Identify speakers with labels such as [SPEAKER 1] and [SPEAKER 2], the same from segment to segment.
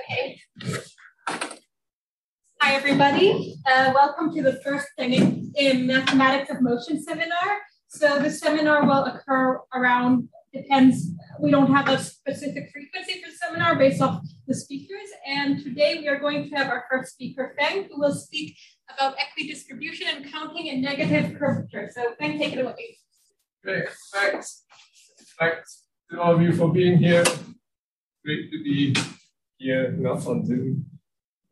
[SPEAKER 1] Okay. Hi, everybody. Uh, welcome to the first thing in Mathematics of Motion seminar. So the seminar will occur around, depends, we don't have a specific frequency for the seminar based off the speakers. And today we are going to have our first speaker, Feng, who will speak about equidistribution and counting in negative curvature. So Feng, take it away.
[SPEAKER 2] Great, thanks. Thanks to all of you for being here. Great to be here, not on Zoom.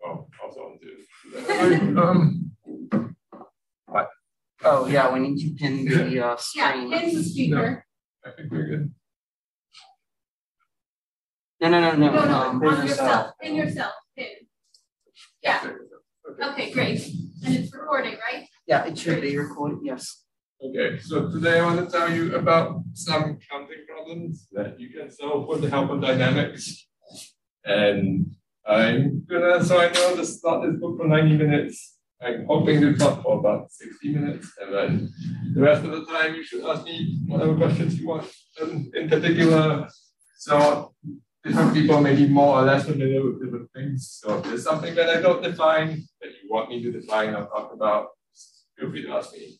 [SPEAKER 2] Oh, also on Zoom. um,
[SPEAKER 3] what? Oh, yeah, we need to pin the uh,
[SPEAKER 1] screen. Yeah, pin the speaker.
[SPEAKER 2] No, I think we're good.
[SPEAKER 3] No, no, no, no.
[SPEAKER 1] No, no, um, on yourself. Pin yourself. Pin. Yeah. Okay. okay, great. And it's recording, right?
[SPEAKER 3] Yeah, it should be recorded, yes.
[SPEAKER 2] Okay, so today I want to tell you about some counting problems that you can solve with the help of dynamics. And I'm gonna, so I know the start this book for 90 minutes. I'm hoping to talk for about 60 minutes, and then the rest of the time you should ask me whatever questions you want. Um, in particular, so different people may be more or less familiar with different things. So if there's something that I don't define that you want me to define, I'll talk about. Feel free to ask me.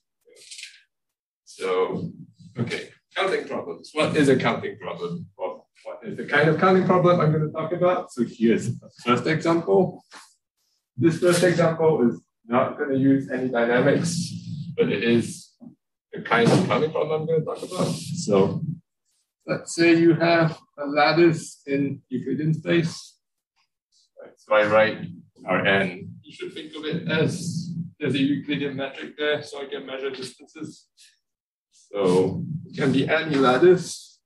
[SPEAKER 2] So, okay, counting problems. What is a counting problem? Well, what is the kind of counting problem I'm going to talk about? So here's the first example. This first example is not going to use any dynamics, but it is the kind of counting problem I'm going to talk about. So let's say you have a lattice in Euclidean space. Right, so I write Rn. You should think of it as there's a Euclidean metric there, so I can measure distances. So it can be any lattice.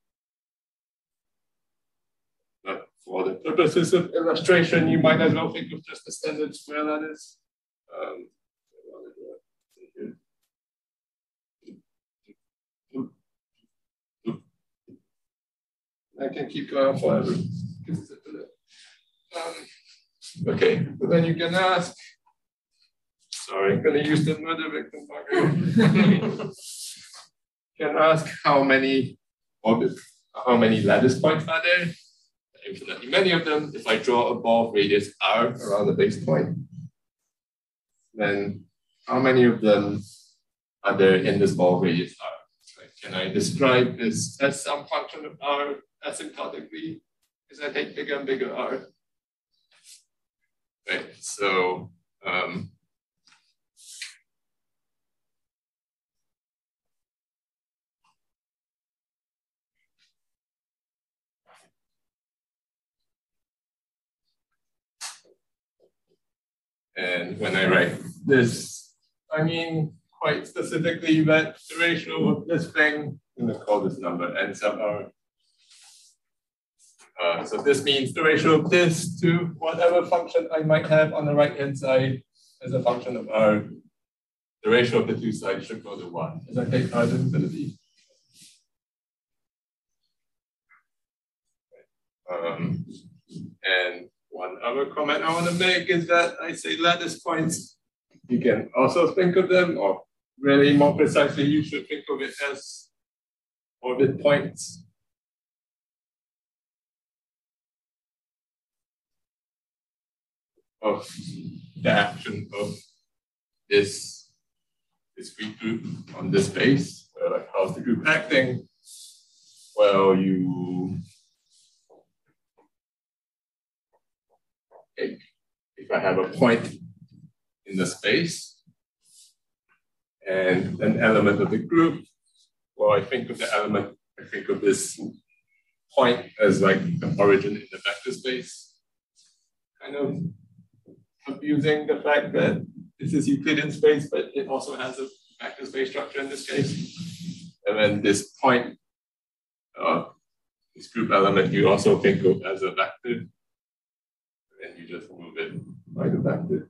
[SPEAKER 2] But for the purposes of illustration, you might as well think of just the standard square lattice. Um, I can keep going forever. Um, okay, but then you can ask, sorry, I'm going to use the murder victim can ask how many orbits, how many lattice points are there? Infinitely many of them. If I draw a ball radius r around the base point, then how many of them are there in this ball radius r? Can I describe this as some function of r asymptotically as I take bigger and bigger r? Right, so um, And when I write this, I mean quite specifically that the ratio of this thing, I'm going to call this number n sub r. Uh, so this means the ratio of this to whatever function I might have on the right hand side as a function of r. The ratio of the two sides should go to one as I take r to infinity. Um, and one other comment I want to make is that I say lattice points. You can also think of them, or really more precisely, you should think of it as orbit points. Of the action of this discrete group on this base. like how's the group acting? Well, you if I have a point in the space and an element of the group, well, I think of the element, I think of this point as like the origin in the vector space, kind of abusing the fact that this is Euclidean space, but it also has a vector space structure in this case. And then this point, uh, this group element, you also think of as a vector and you just move it right back to.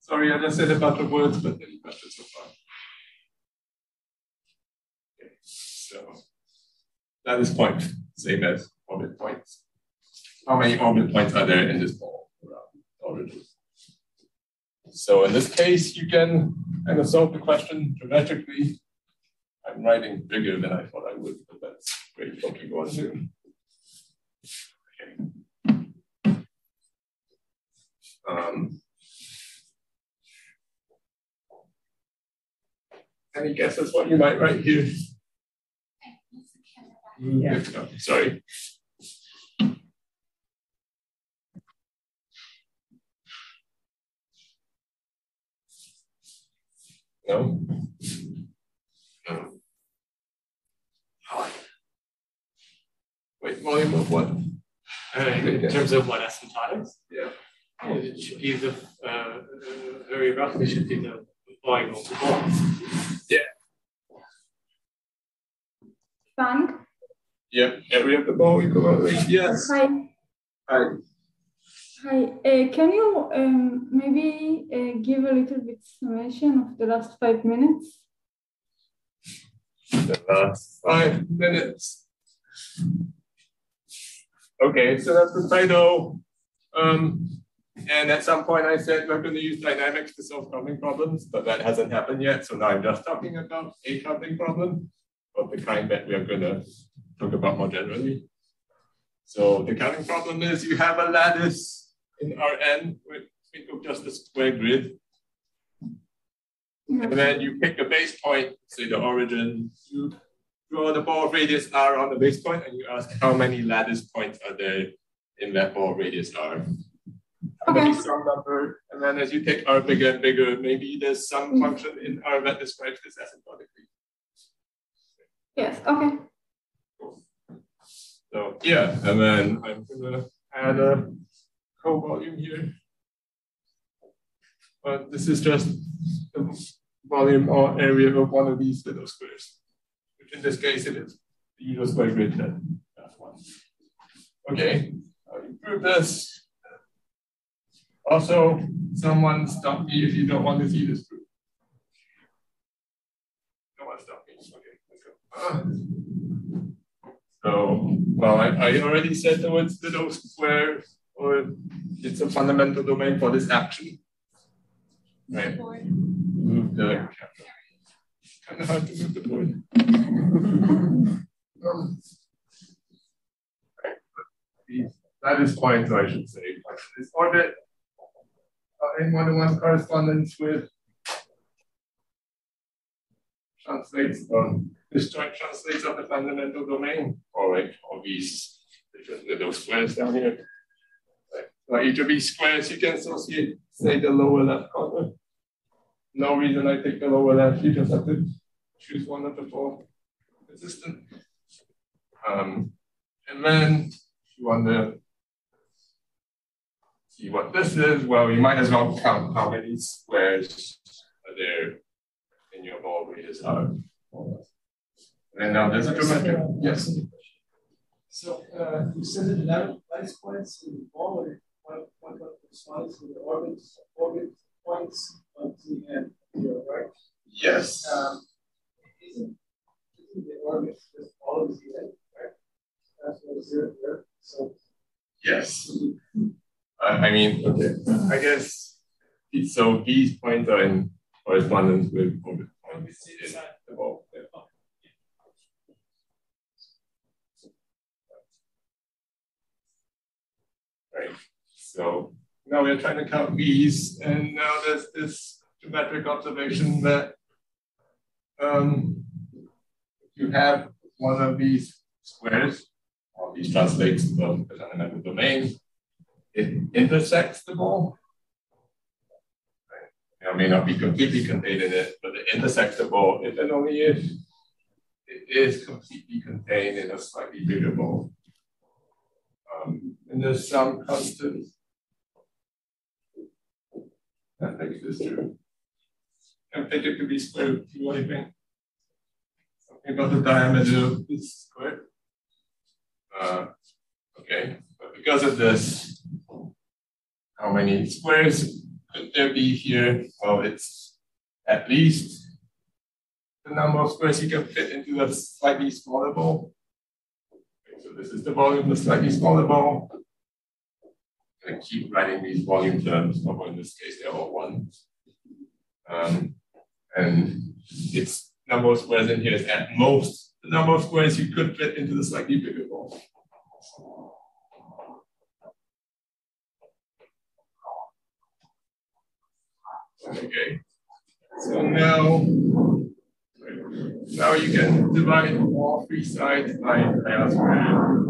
[SPEAKER 2] Sorry, I just said about the words, but any questions so far? Okay, so that is point, same as orbit points. How many orbit points are there in this ball around origin? So in this case, you can kind of solve the question geometrically. I'm writing bigger than I thought I would, but that's great for people on Zoom. Um, any guesses what you might write here?
[SPEAKER 3] Yeah.
[SPEAKER 2] No, sorry. No? No. Wait, volume of what?
[SPEAKER 4] Uh, in terms of what asymptotics?
[SPEAKER 2] Yeah.
[SPEAKER 4] It should be the, uh, uh, very roughly should be the volume of the ball.
[SPEAKER 5] Frank,
[SPEAKER 2] Yeah, area of the ball equivalently, yes.
[SPEAKER 5] hi.
[SPEAKER 2] Hi.
[SPEAKER 5] Hi. Uh, can you um, maybe uh, give a little bit summation of the last five minutes?
[SPEAKER 2] The last five minutes. Okay, so that's the title. Um, and at some point I said we're going to use dynamics to solve counting problems, but that hasn't happened yet. So now I'm just talking about a counting problem, but the kind that we're going to talk about more generally. So the counting problem is you have a lattice in Rn think of just a square grid. And then you pick a base point, say the origin, you draw the ball radius r on the base point, and you ask how many lattice points are there in that ball radius r.
[SPEAKER 5] Okay.
[SPEAKER 2] Maybe some number, and then as you take r bigger and bigger, maybe there's some mm. function in r that describes this asymptotically.
[SPEAKER 5] Yes. Okay.
[SPEAKER 2] So yeah, and then I'm gonna add a co-volume here. But this is just the volume or area of one of these little squares, which in this case it is the usual square grid that that's one. Okay, I'll improve this. Also, someone stop me if you don't want to see this proof. No one stop me. Okay, let's go. Ah. So, well, I, I already said the words little square, or it's a fundamental domain for this action. Right. Move the kind of hard to move the board. um, right. That is point, I should say. This orbit uh, in one to one correspondence with translates on this joint translates on the fundamental domain or like all these little squares down here. Right. So each of these squares you can associate, say the lower left corner. No reason I take the lower left, you just have to choose one of the four consistent. Um, and then if you want to see what this is, well, you might as well count how many squares are there in your ball radius are. And now there's a geometric, yes.
[SPEAKER 6] So, uh, you said that eleven lattice points in the ball, or one, one corresponds to the orbit, orbit points up to the end here, right?
[SPEAKER 2] Yes.
[SPEAKER 6] Um, isn't, isn't the orbit just always the end, right? That's what zero there, so.
[SPEAKER 2] Yes. I, mean, okay, I guess, so these points are in correspondence with orbit points in the ball. Right, so now we're trying to count these, and now there's this geometric observation that um, you have one of these squares, or these translates to the domain, it intersects the ball. It may not be completely contained in it, but it intersects the ball if and only if it is completely contained in a slightly bigger ball. Um, and there's some constant that makes this true. And take it be square root two, I think. Something about the diameter of this square. Uh, okay, but because of this, how many squares could there be here? Well, it's at least the number of squares you can fit into a slightly smaller ball. Okay, so this is the volume of the slightly smaller ball. I'm gonna keep writing these volume terms, although in this case they're all one. Um, and its number of squares in here is at most the number of squares you could fit into the slightly bigger ball. Okay. So now, now you can divide all three sides by pi squared.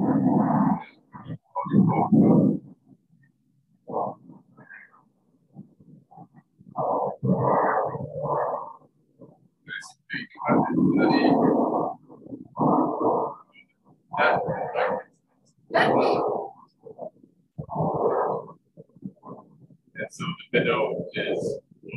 [SPEAKER 2] And so the middle is So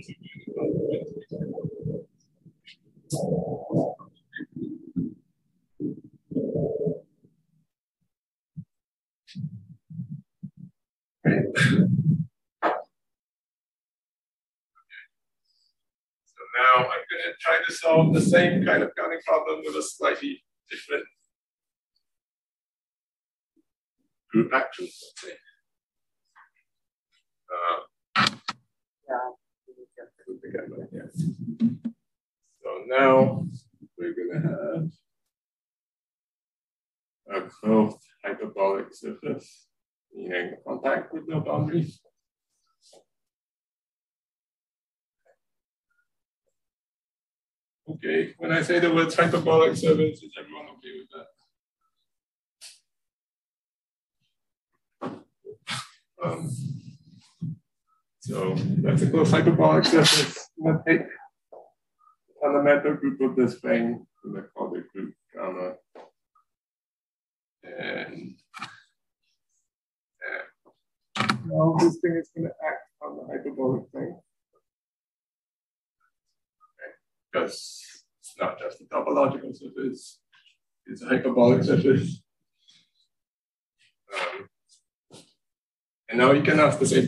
[SPEAKER 2] now I'm going to try to solve the same kind of counting problem with a slightly different group action, let's say. Uh, so now we're going to have a closed hyperbolic surface, meaning compact with no boundaries. Okay, when I say the words hyperbolic surface, is everyone okay with that? Um, so that's a closed hyperbolic surface. Take the fundamental group of this thing, and I call group gamma. And, and now this thing is going to act on the hyperbolic thing. because it's not just a topological surface, it's a hyperbolic surface. Um, and now you can ask the same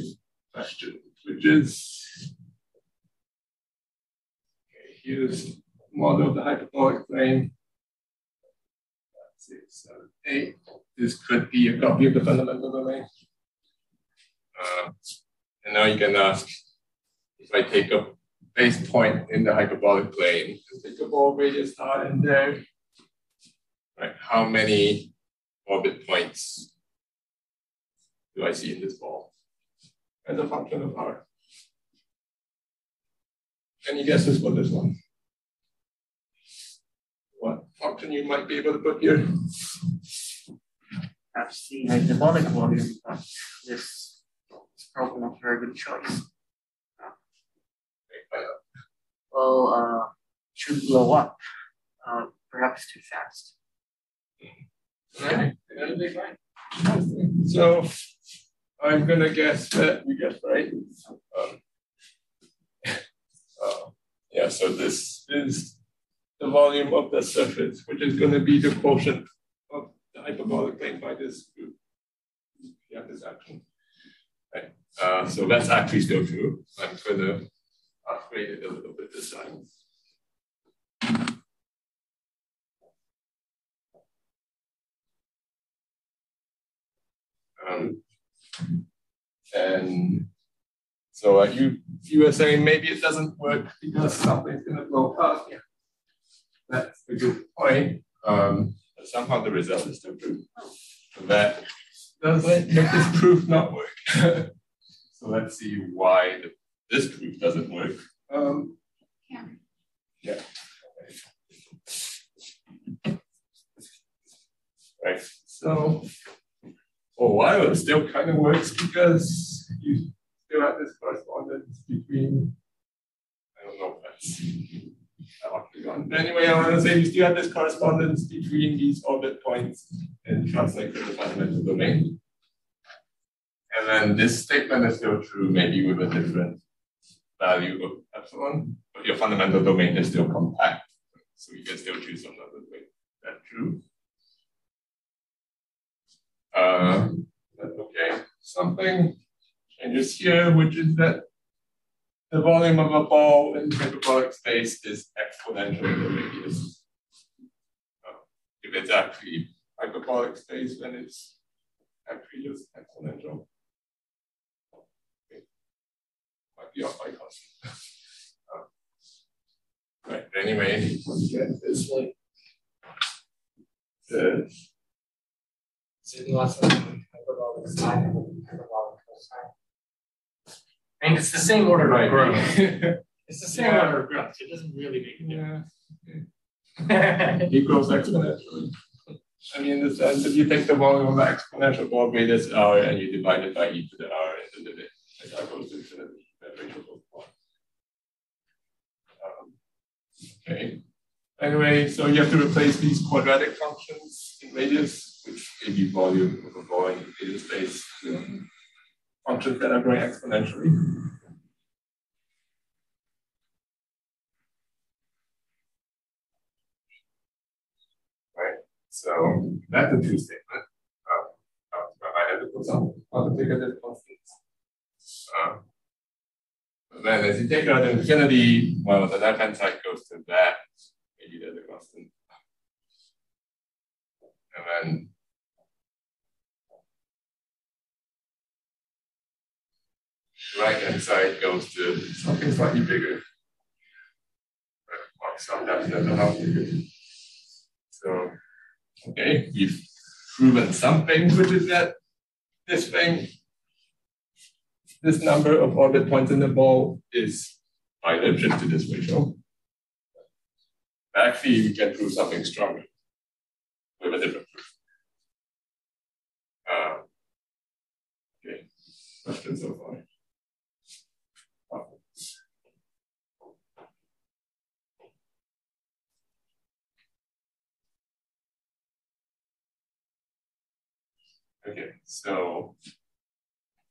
[SPEAKER 2] question, which is, here's model of the hyperbolic plane. Six, seven, eight. This could be a copy of the fundamental domain. Uh, and now you can ask, if I take a base point in the hyperbolic plane. Take a ball radius r in there. Right, how many orbit points do I see in this ball as a function of r? Any guesses for this one? What function you might be able to put here?
[SPEAKER 3] Perhaps the hyperbolic volume, but this is probably not a very good choice. Well, uh, should blow up, uh, perhaps too fast.
[SPEAKER 2] Okay. So I'm gonna guess that you guessed right. Um, uh, yeah, so this is the volume of the surface, which is going to be the quotient of the hyperbolic plane by this group. Yeah, this action. Right. Uh, so that's actually still true. I'm going to upgrade it a little bit this time. Um, and so uh, you you were saying maybe it doesn't work because something's going to blow past you. That's a good point. Um, but somehow the result is still true. So that does make this proof not work. so let's see why the, this proof doesn't work. Um, yeah. Yeah. Right. So while it still kind of works because you still have this correspondence between I don't know if that's Anyway, I want to say you still have this correspondence between these orbit points and translate to the fundamental domain. And then this statement is still true, maybe with a different value of epsilon, but your fundamental domain is still compact. So you can still choose another way. That's true. Uh, okay, something changes here, which is that the volume of a ball in hyperbolic space is exponential the radius. Uh, if it's actually hyperbolic space, then it's actually just exponential. Might be off by constant. uh, right, anyway, let's this
[SPEAKER 7] the last one, hyperbolic sine, hyperbolic cosine.
[SPEAKER 3] And it's the same order of growth.
[SPEAKER 2] Right.
[SPEAKER 3] It's the same
[SPEAKER 2] Yeah.
[SPEAKER 3] order of growth. It doesn't really make a
[SPEAKER 2] yeah.
[SPEAKER 3] difference.
[SPEAKER 2] It grows exponentially. I mean, in the sense, if you take the volume of the exponential ball greatest r and you divide it by e to the r and the limit, like that goes to infinity, that ratio goes one. Um, Okay. Anyway, so you have to replace these quadratic functions in radius, which may be volume of a ball data space, with functions that are growing exponentially. Right. So that's a true statement. Um, uh, I had to put some quantitative constants. Um, then as you take out infinity, well, the left hand side goes to that, maybe a constant. And then the right hand side goes to something slightly bigger. Or some definite amount bigger. So, okay, we've proven something, which is that this thing, this number of orbit points in the ball is bidimensional to this ratio. Actually, we can prove something stronger with a different proof. Uh, okay, questions so far? Okay, so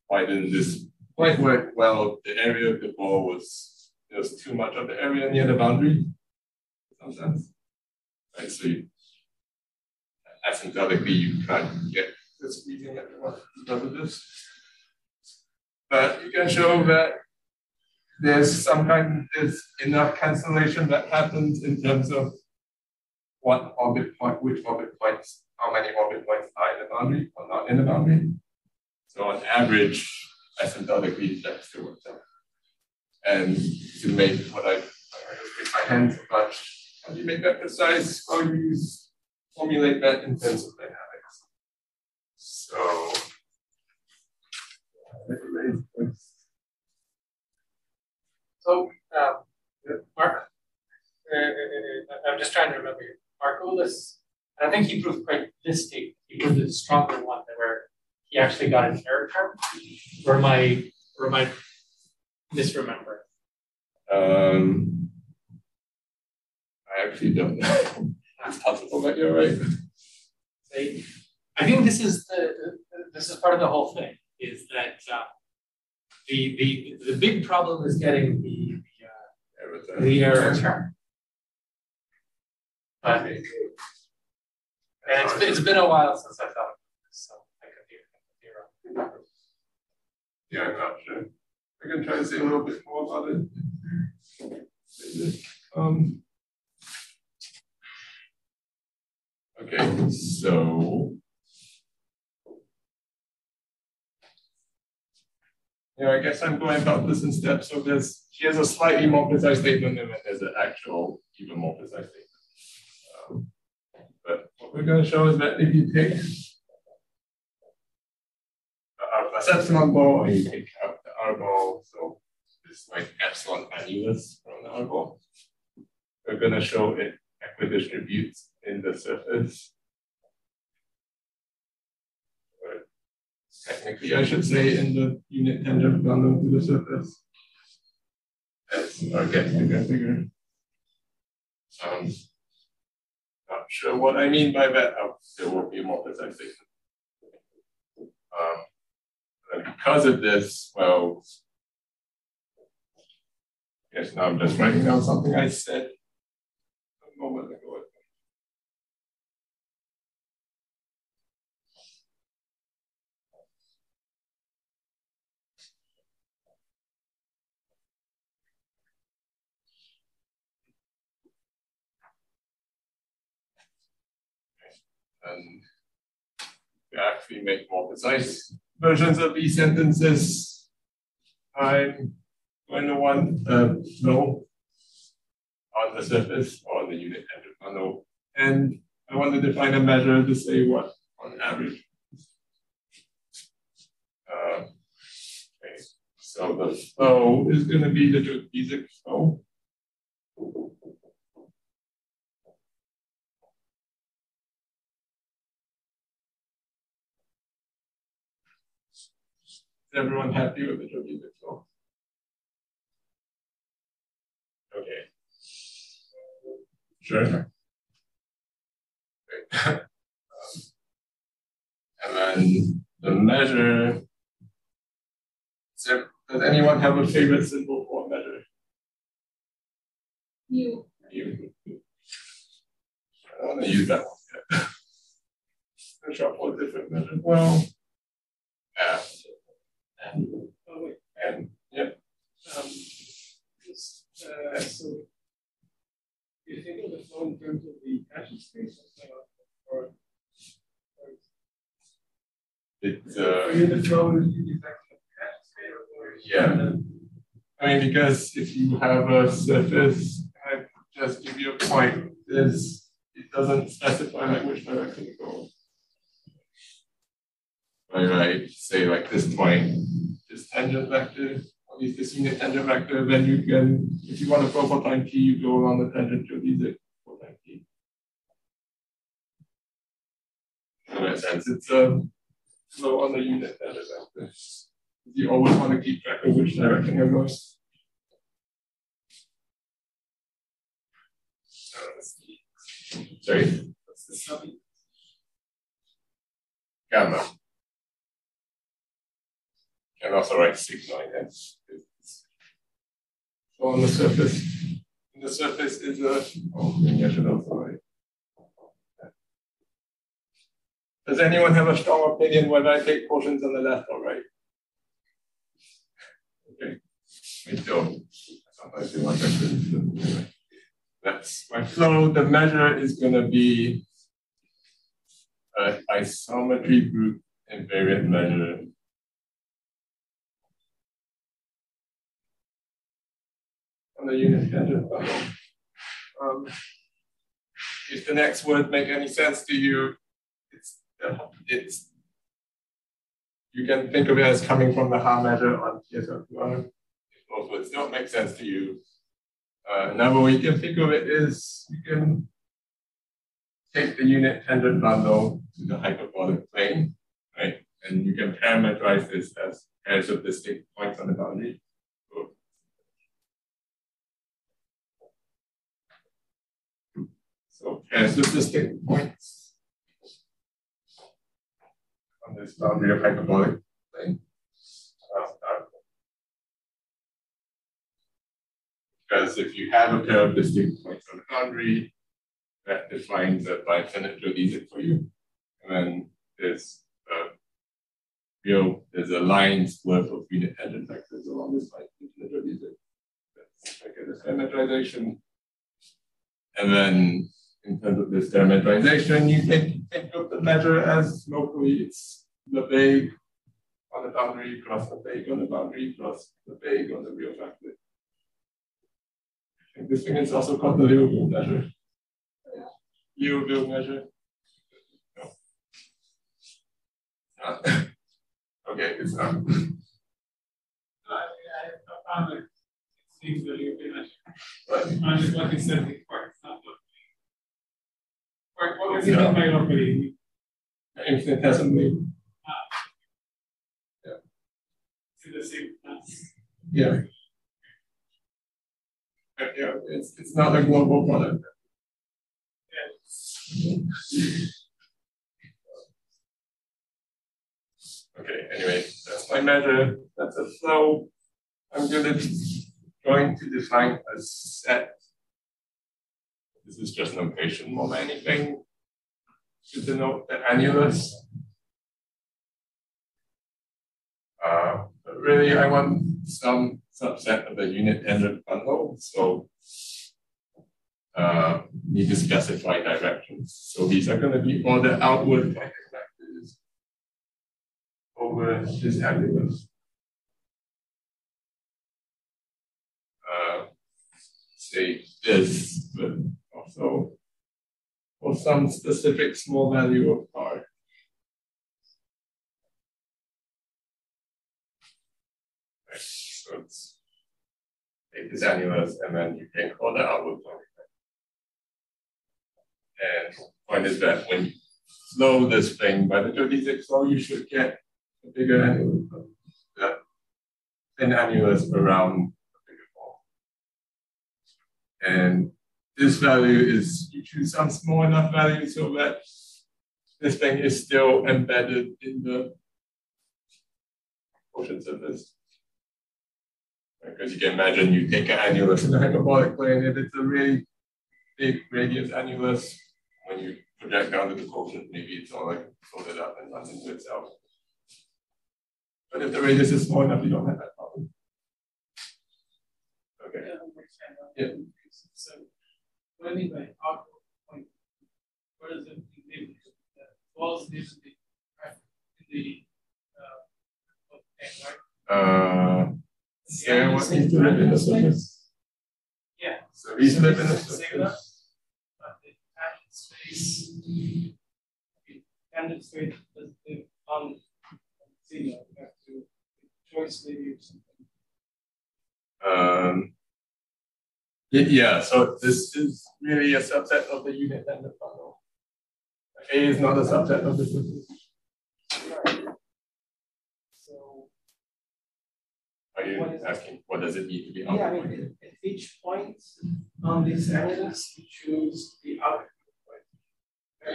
[SPEAKER 2] why didn't this quite work? Well, the area of the ball was there was too much of the area near the boundary. Sometimes, right? So you, asymptotically, you can't get the squeezing that you want because of this. But you can show that there's some kind there's enough cancellation that happens in terms of what orbit point, which orbit points, how many orbit points are in the boundary or not in the boundary. So on average, asymptotically, that still works out. And to make what I, I with my hands a bunch, how do you make that precise? You use, formulate that in terms of dynamics. So,
[SPEAKER 4] So, um, Mark, uh, uh, I'm just trying to remember. Margulis, I think he proved quite this statement. He proved a stronger one where he actually got an error term. Or am I, or am I misremembering?
[SPEAKER 2] Um, I actually don't know. it's possible that you're right.
[SPEAKER 4] They, I think this is the this is part of the whole thing. Is that uh, the the the big problem is getting the the, uh, the error term. But and it's, been- it's been a while since I thought of this, so I could be, I could be wrong.
[SPEAKER 2] Yeah, I'm not sure. I can try to say a little bit more about it. Um, okay, so. Yeah, I guess I'm going about this in steps. So there's here's a slightly more precise statement, and then there's an actual, even more precise statement. Um, but what we're going to show is that if you take a plus epsilon ball and you take out the R ball, so it's like epsilon annulus from the R ball. We're going to show it equidistributes in the surface. Or technically, I should say in the unit tangent bundle to the surface. R gets bigger bigger. Um, not sure what I mean by that. Oh, there will be more precise statement. Um, because of this, well, yes, now I'm just writing down something I said a moment ago. And to actually make more precise versions of these sentences, I'm going to want a flow on the surface or on the unit bundle. And I want to define a measure to say what on average. Uh, So the flow is going to be the geodesic flow. Is everyone happy with the geodesic flow? Okay. Sure. Great. and then the measure. So does anyone have a favorite symbol for a measure?
[SPEAKER 1] You.
[SPEAKER 2] You. I want to use that one. Yeah. Shop for a different measure. Well, yeah. And,
[SPEAKER 6] Oh, wait.
[SPEAKER 2] yeah.
[SPEAKER 6] Um, just, uh, so you think of the flow in terms of the passage space or, or, or are
[SPEAKER 2] uh,
[SPEAKER 6] you the flow is the effect of the space or?
[SPEAKER 2] Yeah. I mean, because if you have a surface, I just give you a point, this it doesn't specify like which direction it go. Right, right. Say like this point, this tangent vector, or if this unit tangent vector, then you can, if you want to go for time t, you go along the tangent geodesic for time t. That sense, it's a flow on the unit tangent vector. You always want to keep track of which direction you're going. Uh. Sorry, what's? Gamma. Also write sigma, yes. So on the surface, the surface is a, oh, maybe I should also. Does anyone have a strong opinion whether I take quotients on the left or right? Okay, me too. Sometimes you want that. That's my flow. The measure is going to be an isometry group invariant measure. On the unit tangent bundle. Um, if the next word make any sense to you, it's it's you can think of it as coming from the Haar measure on PSL2R. If those words don't make sense to you, uh, another way you can think of it is you can take the unit tangent bundle to the hyperbolic plane, right? And you can parameterize this as pairs of distinct points on the boundary. So distinct points on this boundary of hyperbolic. Uh, Because if you have a pair of distinct points on the boundary, that defines a bi-infinite geodesic for you. And then there's a real, there's a line's worth of unit tangent vectors along this line, infinite geodesic. That's like a parameterization. And then in terms of this parameterization, you can think of the measure as locally it's Lebesgue on the boundary plus Lebesgue on the boundary plus Lebesgue on the real factor. This thing is also called the Liouville measure. Liouville measure. No. Not. okay, it's um, not.
[SPEAKER 6] I, I found it. It seems been,
[SPEAKER 2] But
[SPEAKER 6] I'm just what you said before, what. What was it locally?
[SPEAKER 2] infinitesimally,
[SPEAKER 6] To the same class.
[SPEAKER 2] yeah. But yeah, it's it's not a global product. Okay, anyway, that's my measure. That's a flow. I'm gonna going to define a set. This is just notation more than anything. To denote the annulus. Uh, really, I want some subset of the unit tangent bundle. So uh, need to specify directions. So these are going to be all the outward vectors over this annulus. Uh, say this, but also for some specific small value of r. So it's take this annulus and then you can call the outward point. And point is that when you slow this thing by the 36 law, you should get a bigger annulus, thin annulus around a bigger ball. And this value is, you choose some small enough value so that this thing is still embedded in the quotient surface. Because you can imagine you take an annulus in the hyperbolic plane, if it's a really big radius annulus, when you project down to the quotient, maybe it's all like folded up and runs into itself. But if the radius is small enough, you don't have that problem. Okay. Yeah.
[SPEAKER 6] So what I mean by outward point, what does it mean? The to in the uh, right?
[SPEAKER 2] Uh, Sarah wants me to live in the.
[SPEAKER 6] Yeah.
[SPEAKER 2] So in the
[SPEAKER 6] but the tangent space, the tangent space does live on zero. You have to choice maybe or something.
[SPEAKER 2] Um, yeah, so this is really a subset of the unit tangent bundle. A is not a subset of the surface.
[SPEAKER 6] So
[SPEAKER 2] Are you asking what does it mean to be
[SPEAKER 6] yeah, I mean, at, each point on this annulus, you choose the outward point.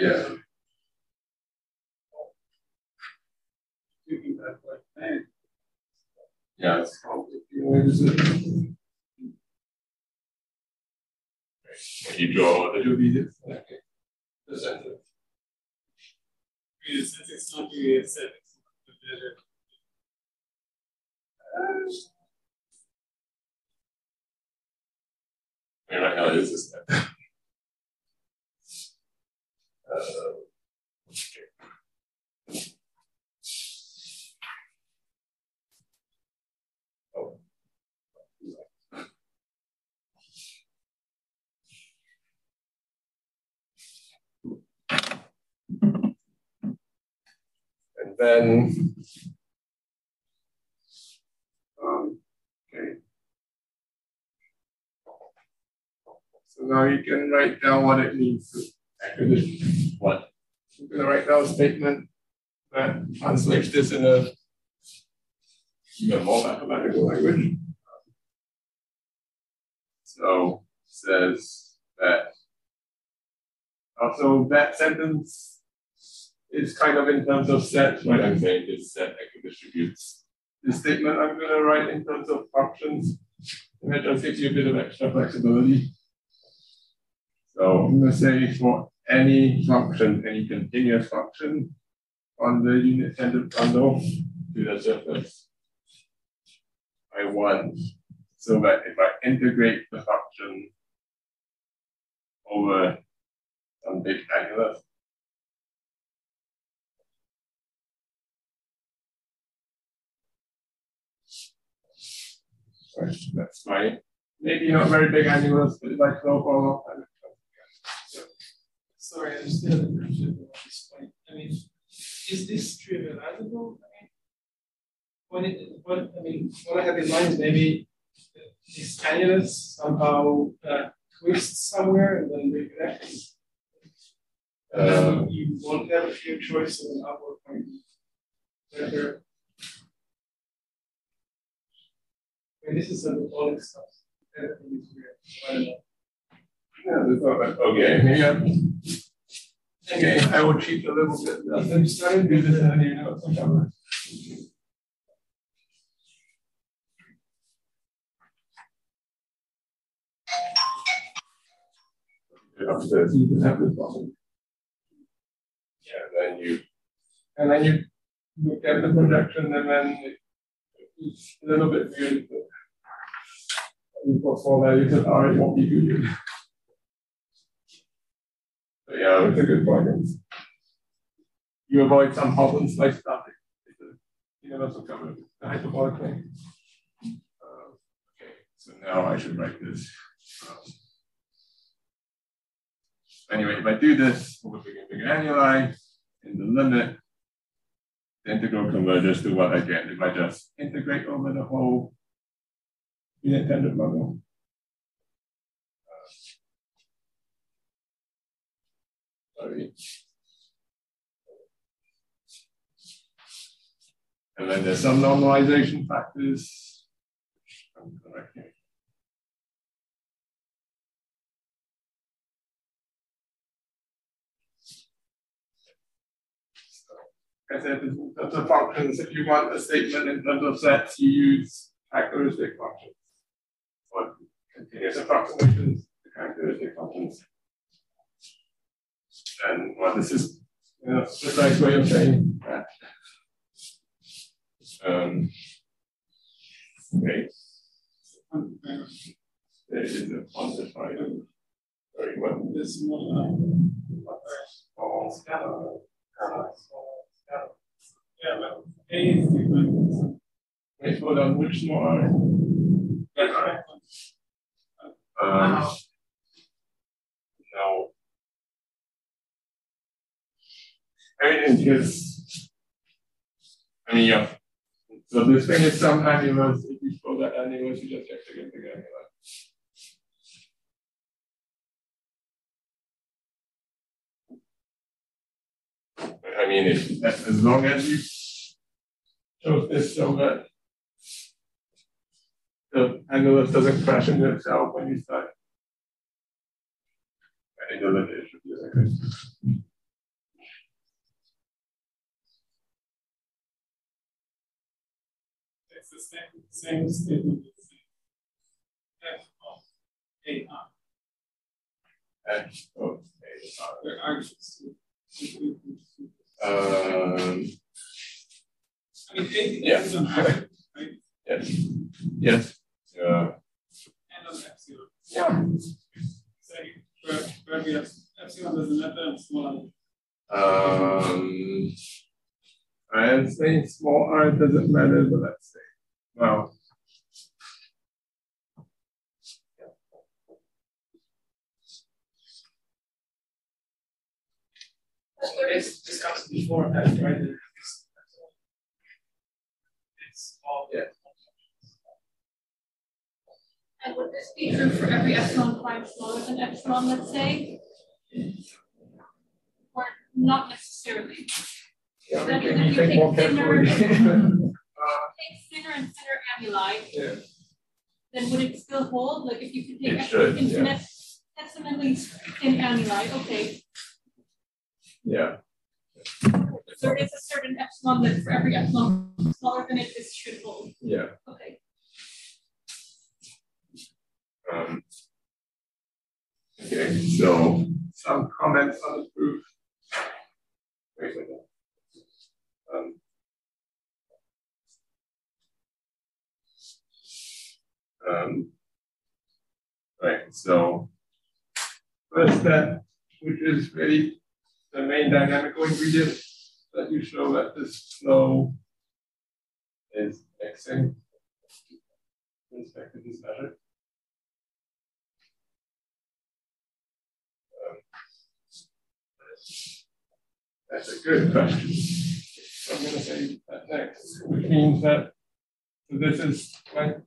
[SPEAKER 2] Yeah.
[SPEAKER 6] Doing that way.
[SPEAKER 2] Yeah, it's probably where is it? When you draw the two pieces, okay. The center.
[SPEAKER 6] Since it's not really a set, it's not the
[SPEAKER 2] I mean, right now it is this. Uh, And then, um, okay. So now you can write down what it means to acquisition. What? I'm gonna write down a statement that translates this in a even more mathematical language. So says that also that sentence is kind of in terms of set, when I'm saying this set equidistributes. The statement I'm gonna write in terms of functions, and that just gives you a bit of extra flexibility. So I'm gonna say for any function, any continuous function on the unit tangent bundle to the surface. I want so that if I integrate the function over some big annulus, Right, that's fine. Maybe not very big annulus, but if I flow for a long time,
[SPEAKER 6] Sorry, I'm still a bit confused this point. I mean, is this trivializable? I mean, what it, what, I mean, what I have in mind is maybe this annulus somehow uh, twists somewhere and then reconnects. And then
[SPEAKER 2] Um,
[SPEAKER 6] you won't have a few choices of an upward point. Whether, Mean, this is some symbolic stuff. Everything is weird. I don't know.
[SPEAKER 2] yeah, okay, maybe I'm, okay, I will cheat a little bit.
[SPEAKER 6] Have you started?
[SPEAKER 2] Do this and you know, sometimes. Upstairs, you can have this problem. Yeah, then you, and then you look at the projection and then it's a little bit weird. but You put four values at R, it won't be good. But yeah, it's a good point. You avoid some problems like static. Universal cover, the hyperbolic thing. Uh, Okay, so now I should write this. Um, Anyway, if I do this over big and big annuli, in the limit, the integral converges to what I get if I just integrate over the whole unit tangent bundle. Uh, sorry. And then there's some normalization factors. I said, terms of functions, if you want a statement in terms of sets, you use characteristic functions or continuous approximations the characteristic functions. And well, this is you know, a nice way of saying that. Um, okay. There is a quantifier. Very well. This one. Oh, yeah, but A is different. Wait, hold on, which one? Um, no. Everything is, I mean, yeah. So this thing is some annulus, if you show that annulus, you just get to get the I mean, if, as long as you show this so that the annulus doesn't crash into itself when you start. I think the should be okay.
[SPEAKER 6] It's the same, same statement. F of A R.
[SPEAKER 2] F of A R.
[SPEAKER 6] The actions.
[SPEAKER 2] Um,
[SPEAKER 6] I mean,
[SPEAKER 2] Yeah.
[SPEAKER 6] is an action, right?
[SPEAKER 2] yes. Yes. Yeah.
[SPEAKER 6] And an epsilon.
[SPEAKER 2] Yeah.
[SPEAKER 6] Where, where we have epsilon doesn't matter and small
[SPEAKER 2] Um, I'd say small r doesn't matter, but let's say, well,
[SPEAKER 6] It's discussed before, that's right? It's all.
[SPEAKER 2] Yeah.
[SPEAKER 1] And would this be true for every epsilon prime smaller than epsilon, let's say? Or not necessarily?
[SPEAKER 2] yeah,
[SPEAKER 1] Then
[SPEAKER 2] we
[SPEAKER 1] if
[SPEAKER 2] can
[SPEAKER 1] you
[SPEAKER 2] think
[SPEAKER 1] take thinner-
[SPEAKER 2] carefully.
[SPEAKER 1] Take thinner and thinner annuli,
[SPEAKER 2] yeah.
[SPEAKER 1] then would it still hold? Like if you could
[SPEAKER 2] It
[SPEAKER 1] take
[SPEAKER 2] should, yeah.
[SPEAKER 1] infinitesimally thin annuli, okay.
[SPEAKER 2] Yeah.
[SPEAKER 1] There is a certain epsilon that for every epsilon smaller than it, this should hold.
[SPEAKER 2] Yeah.
[SPEAKER 1] Okay.
[SPEAKER 2] Um, okay, so some comments on the proof. Wait. Um, um, right, so first step, which is really the main dynamical ingredient that you show that this flow is mixing respect to this measure. That's a good question. I'm going to say that next, which means that so this is like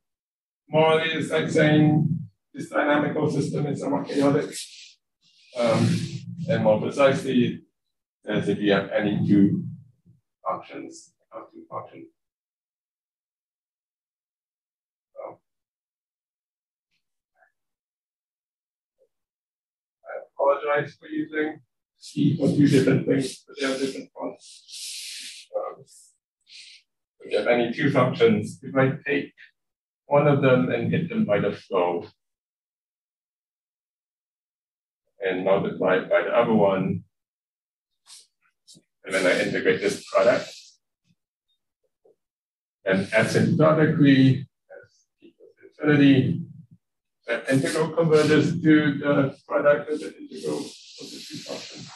[SPEAKER 2] morally it's like saying this dynamical system is somewhat chaotic. Um, and more precisely, as if you have any two functions, of two functions. So, I apologize for using C for two different things, but they are different fonts. Um, if you have any two functions, you might take one of them and hit them by the flow and multiply it by the other one. And then I integrate this product. And asymptotically, as equals infinity, that integral converges to the product of the integral of the two functions.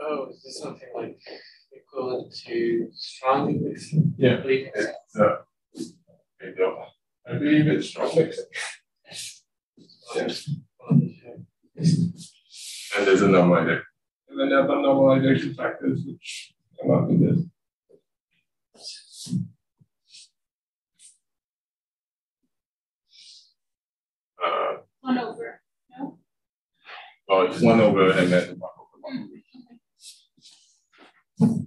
[SPEAKER 4] Oh, is this something like equivalent to strong mixing?
[SPEAKER 2] Yeah. It's, uh, I I believe it's strong mixing. Yes. And there's a number there. And then there's a normalization factors which come up in this. Uh,
[SPEAKER 1] one over, no?
[SPEAKER 2] Oh, it's one over and then one over.
[SPEAKER 1] Hmm,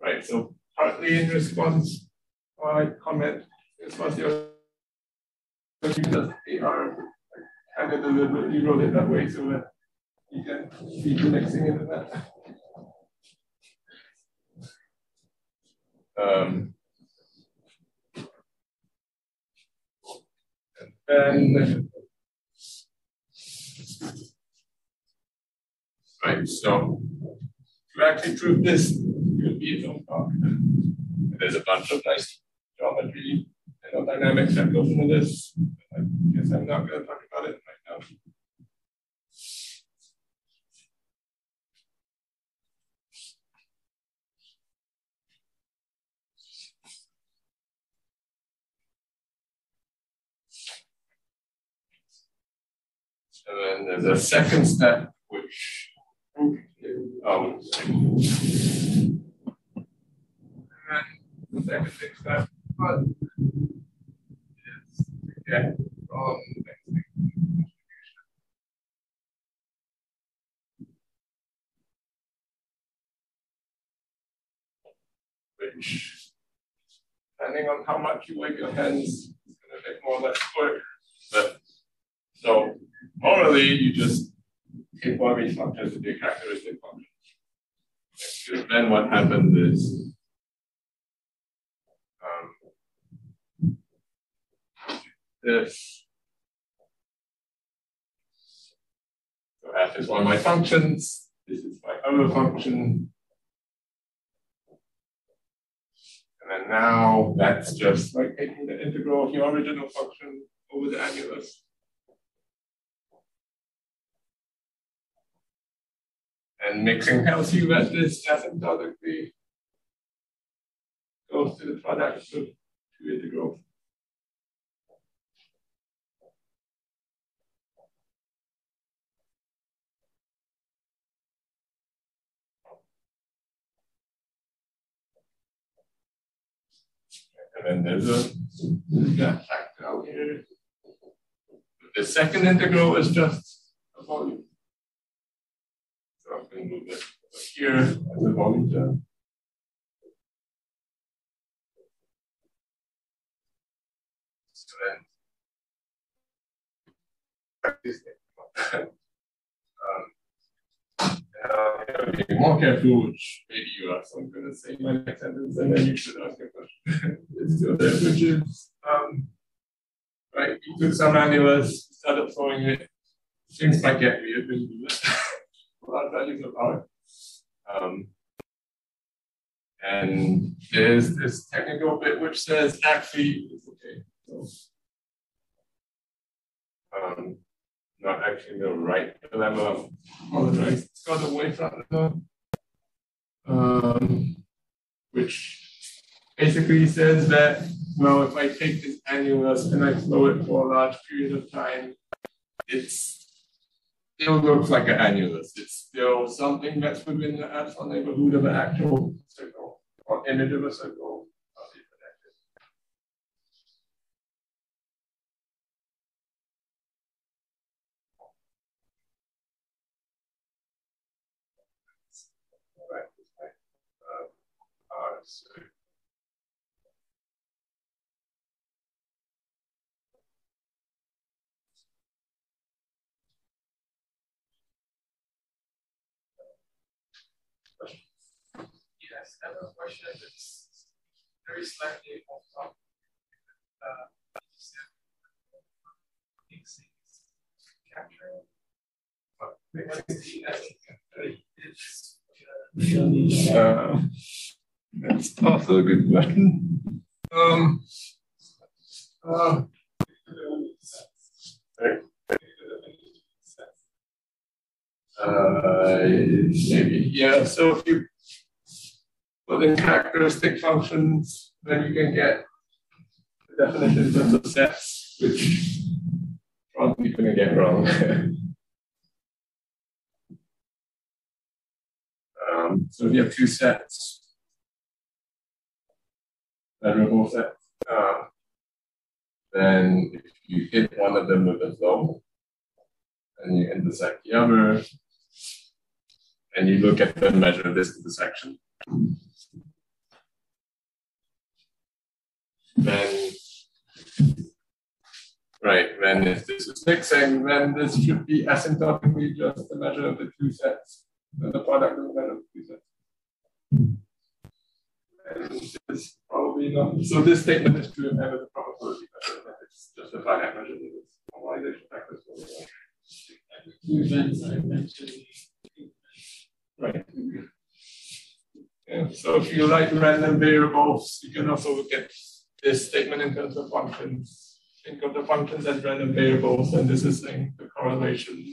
[SPEAKER 2] right, so partly in response, my comment response to your because they are kind of deliberately wrote it that way so that you can feed the next thing into that. Um, and right, so to actually prove this, you would be its own talk. There's a bunch of nice geometry dynamics that goes into this. I guess I'm not going to talk about it right now. And then there's a second step, which um, the second step to get from which, depending on how much you wave your hands, is going to make more or less work. But so normally you just take one of these functions a characteristic function. Because then what happens is um, this. So f is one of my functions. This is my other function. And then now that's just like taking the integral of your original function over the annulus. And mixing tells you that this asymptotically goes to the product of two integrals. And then there's a that factor out here. The second integral is just a volume. So I'm going to move it here as a volume term. So then, more careful, which maybe you are. So I'm going to say my next sentence, and then you should ask a question. it's which is um, right. You took some annulus, started throwing it. Things might get weird when you do that lot of values of R. Um, and there's this technical bit which says actually it's okay. So, um, not actually the right lemma. Apologize. It's got away from the um, which basically says that well, if I take this annulus and I flow it for a large period of time, it's still looks like an annulus. It's still something that's within the absolute neighborhood of an actual circle or image of a circle. So Yes, I have a question that's very slightly off topic. Uh, mixing capturing uh, that's also a good question. Um, uh, uh, maybe, yeah, so if you within characteristic functions, then you can get the definitions of the sets, which probably going to get wrong. um, so if you have two sets, variable sets. Uh, then if you hit one of them with a zone, and you intersect the other, and you look at the measure of this intersection, then right, then if this is mixing, then this should be asymptotically just the measure of the two sets, the product of the measure of the two sets. This probably not. So this statement is true have a probability measure that it's just a finite measure that it's normalization factors. Right. So if you like random variables, you can also at this statement in terms of functions. Think of the functions as random variables, and this is saying the correlation,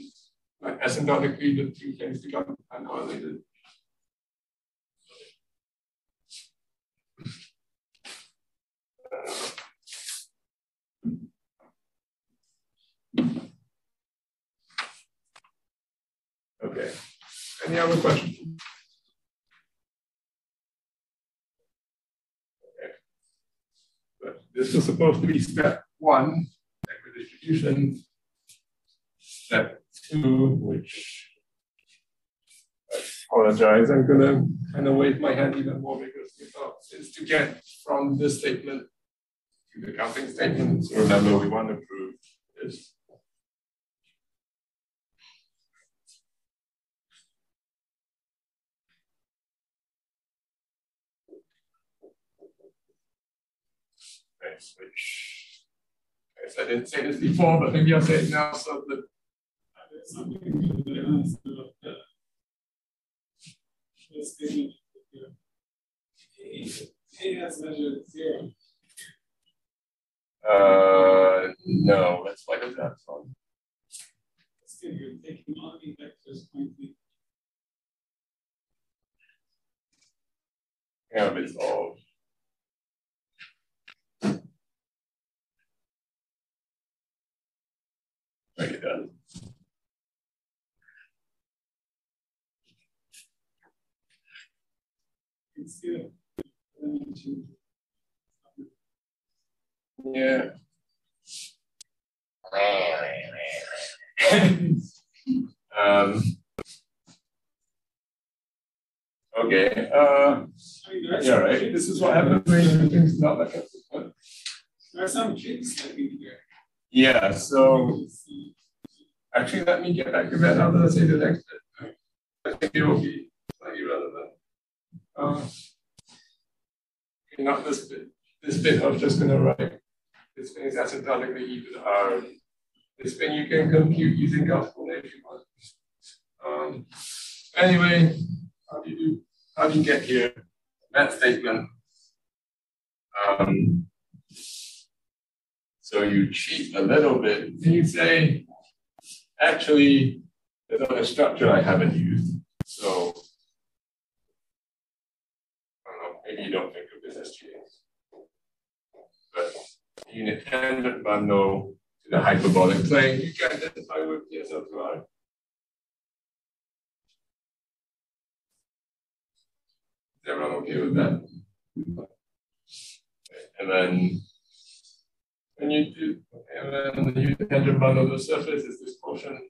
[SPEAKER 2] like asymptotically, the two things become uncorrelated. Okay. Any other questions? Okay. But this is supposed to be step one, equidistribution. Step two, which I apologize, I'm gonna kind of wave my hand even more because you know, is to get from this statement to the counting statement. So remember, we want to prove this. Okay, switch. Yes, I didn't say this before, but maybe I'll say it now so that
[SPEAKER 6] A has measured zero.
[SPEAKER 2] Uh no, let's why does that song?
[SPEAKER 6] Still, you're taking all the vectors pointing.
[SPEAKER 2] Yeah, it's all. It done.
[SPEAKER 6] It's to
[SPEAKER 2] Yeah. um, okay. Uh,
[SPEAKER 6] I mean, there are
[SPEAKER 2] yeah, right. This is what happens not like a.
[SPEAKER 6] There are some tricks I.
[SPEAKER 2] Yeah. So actually, let me get back to that. I'll say the next bit. I think it will be slightly relevant. Uh, okay, not this bit. This bit I'm just gonna write. This thing is asymptotically to the r. This thing you can compute using if. Um, anyway, how do you? How do you get here? That statement. Um, so you cheat a little bit and you say, actually, there's another structure I haven't used. So I don't know, maybe you don't think of this as cheating. But unit tangent bundle to the hyperbolic plane, you can identify with PSL2R. Is everyone okay with that? And then when you do, and then the unit tangent bundle the surface is this quotient.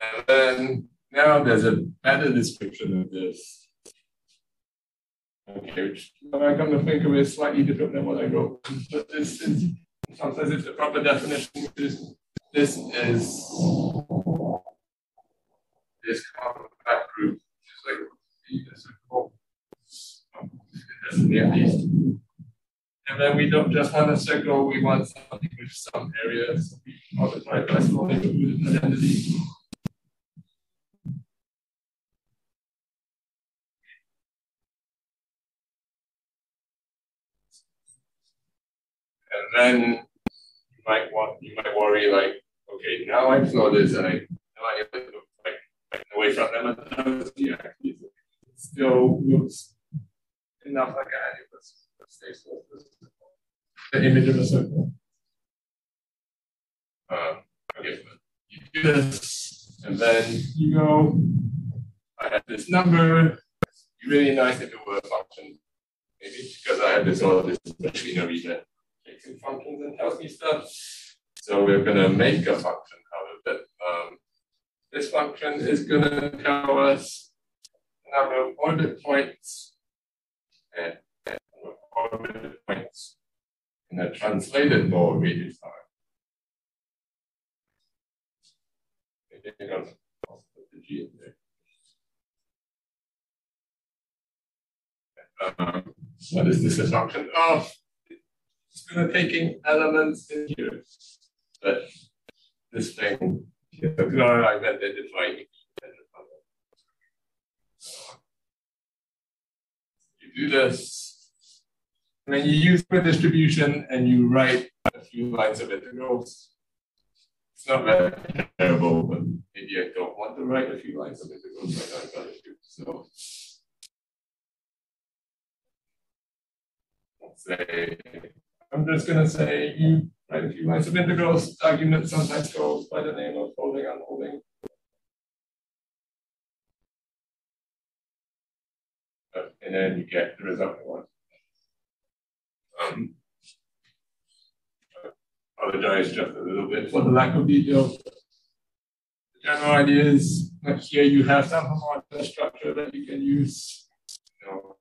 [SPEAKER 2] And then now there's a better description of this. Okay, which when I come to think of it, is slightly different than what I wrote. But this is sometimes it's the proper definition. This this is this compact group, just like the circle. At least. And then we don't just want a circle, we want something with some areas. We multiply by small neighborhood identity. And then you might want, you might worry like, okay, now I saw this and I, now I to like, like away from them and yeah, still looks enough like an annulus that stays the image of a circle. Um, okay, you do this, and then you go, I have this number, It'd be really nice if it were a function. maybe because I have this all this machinery that functions and tells me stuff. So we're gonna make a function out of it. Um, this function is gonna tell us the number of orbit points and, orbit points in a translated ball radius time. Um, what is this assumption? Oh, going to taking elements in here, but this thing, no, I meant identifying. You do this, and then you use the distribution and you write a few lines of integrals. It's not very terrible, but maybe I don't want to write a few lines of integrals like I got to do. So say, I'm just going to say you write a few lines of integrals. Argument sometimes goes by the name of folding unfolding. And then you get the result you want. Um, apologize just a little bit for the lack of details. The general idea is like here you have some homogeneous structure that you can use. You know,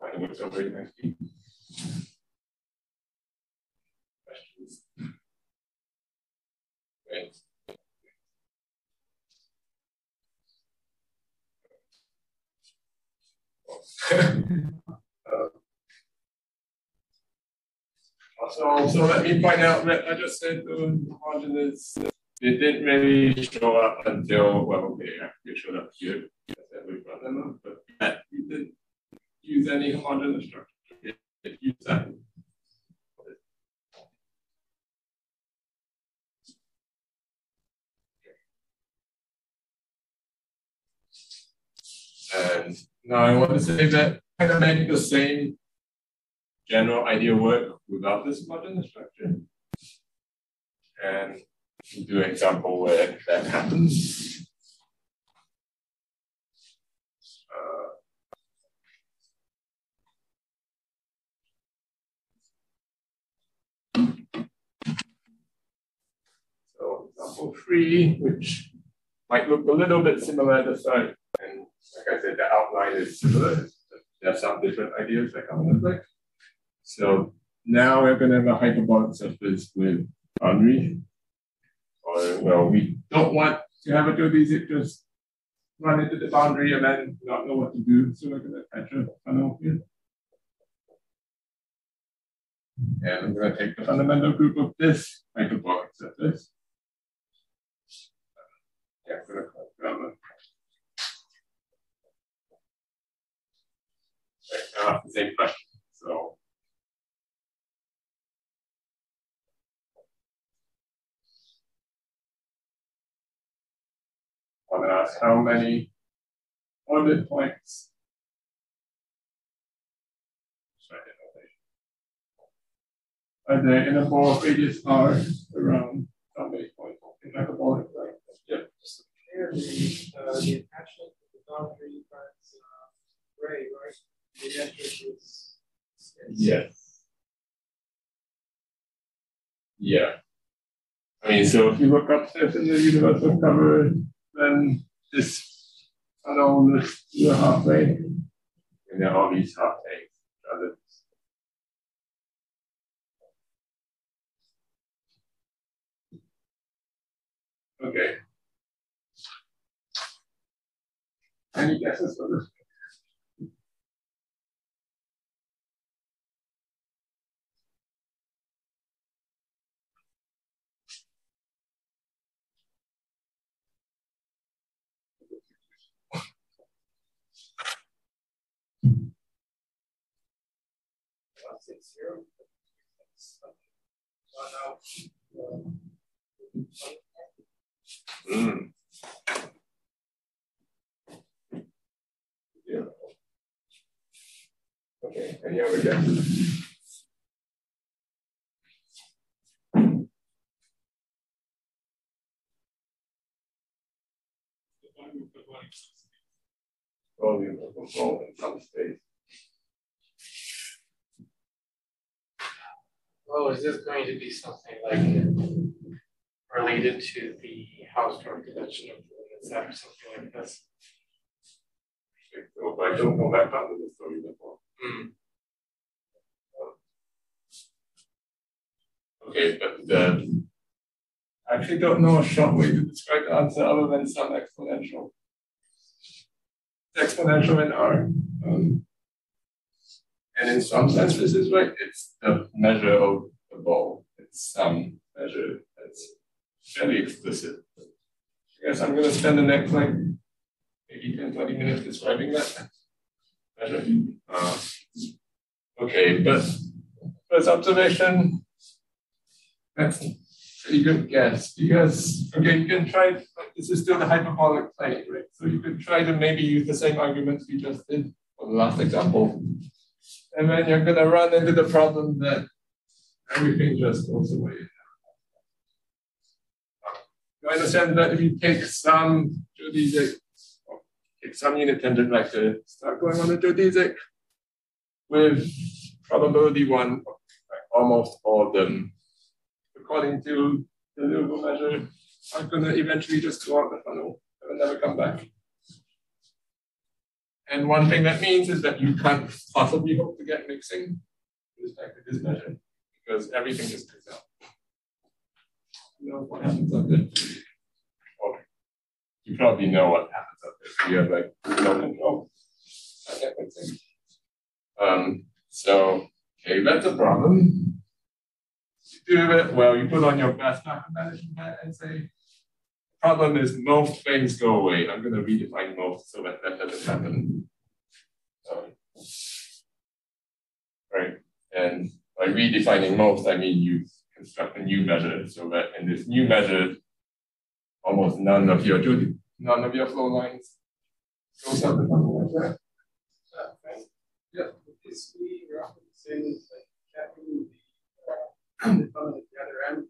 [SPEAKER 2] Uh, so, so let me point out that I just said the margin is it didn't really show up until well okay it showed up here that we brought them up, but you didn't use any homogeneous structure. It used that And now I want to say that kind of make the same general idea work without this modern structure. And do an example where that happens. Uh, so example three, which might look a little bit similar at the side. And like I said, the outline is similar. There are some different ideas that come into play. So now we're going to have a hyperbolic surface with boundary. Or, well, we don't want to have a geodesic just run into the boundary and then not know what to do. So we're going to attach a funnel here. And I'm going to take the fundamental group of this hyperbolic surface. Yeah, I'm going to uh, the same question. So I'm going to ask how many orbit points are there in a ball radius r around how many points in ball right?
[SPEAKER 6] Yep. Just clearly, uh, the attachment to the boundary is uh, gray, right?
[SPEAKER 2] Yes. Yeah. I mean, so if you look upstairs in the universal cover, then this funnel is the halfway, and there are all these half tanks. Okay. Any guesses for this? six zero. Mm. Yeah. Okay, any other guesses? Volume of control in some space.
[SPEAKER 4] Oh, is this going to be something like related to the Hausdorff dimension of that or something like this?
[SPEAKER 2] So, but I don't know that part of the story before.
[SPEAKER 4] Mm.
[SPEAKER 2] Okay, but the I actually don't know a short way to describe the answer other than some exponential. exponential in R. Um, and in some sense, this is right. It's the measure of the ball. It's some measure that's fairly explicit. I guess I'm going to spend the next like maybe 10, 20 minutes describing that measure. Uh, okay, but first observation, that's a pretty good guess because, okay, you can try, this is still the hyperbolic plane, right? So you could try to maybe use the same arguments we just did for the last example. And then you're going to run into the problem that everything just goes away. You understand that if you take some geodesic, take some unit tangent vector, uh, start going on a geodesic with probability one, almost all of them, according to the Liouville measure, are going to eventually just go out the funnel and never come back. And one thing that means is that you can't possibly hope to get mixing with respect to this measure because everything just picks out. You know what happens up there? Well, you probably know what happens up there. You have like control. I get mixing. Um, so, okay, that's a problem. You do it well, you put on your best mathematics hat and say, problem is most things go away. I'm going to redefine most so that that doesn't happen. Um, right. And by redefining most, I mean you construct a new measure so that in this new measure, almost none of your none of your flow lines goes up and like that.
[SPEAKER 6] Yeah, this we the, uh, the other end,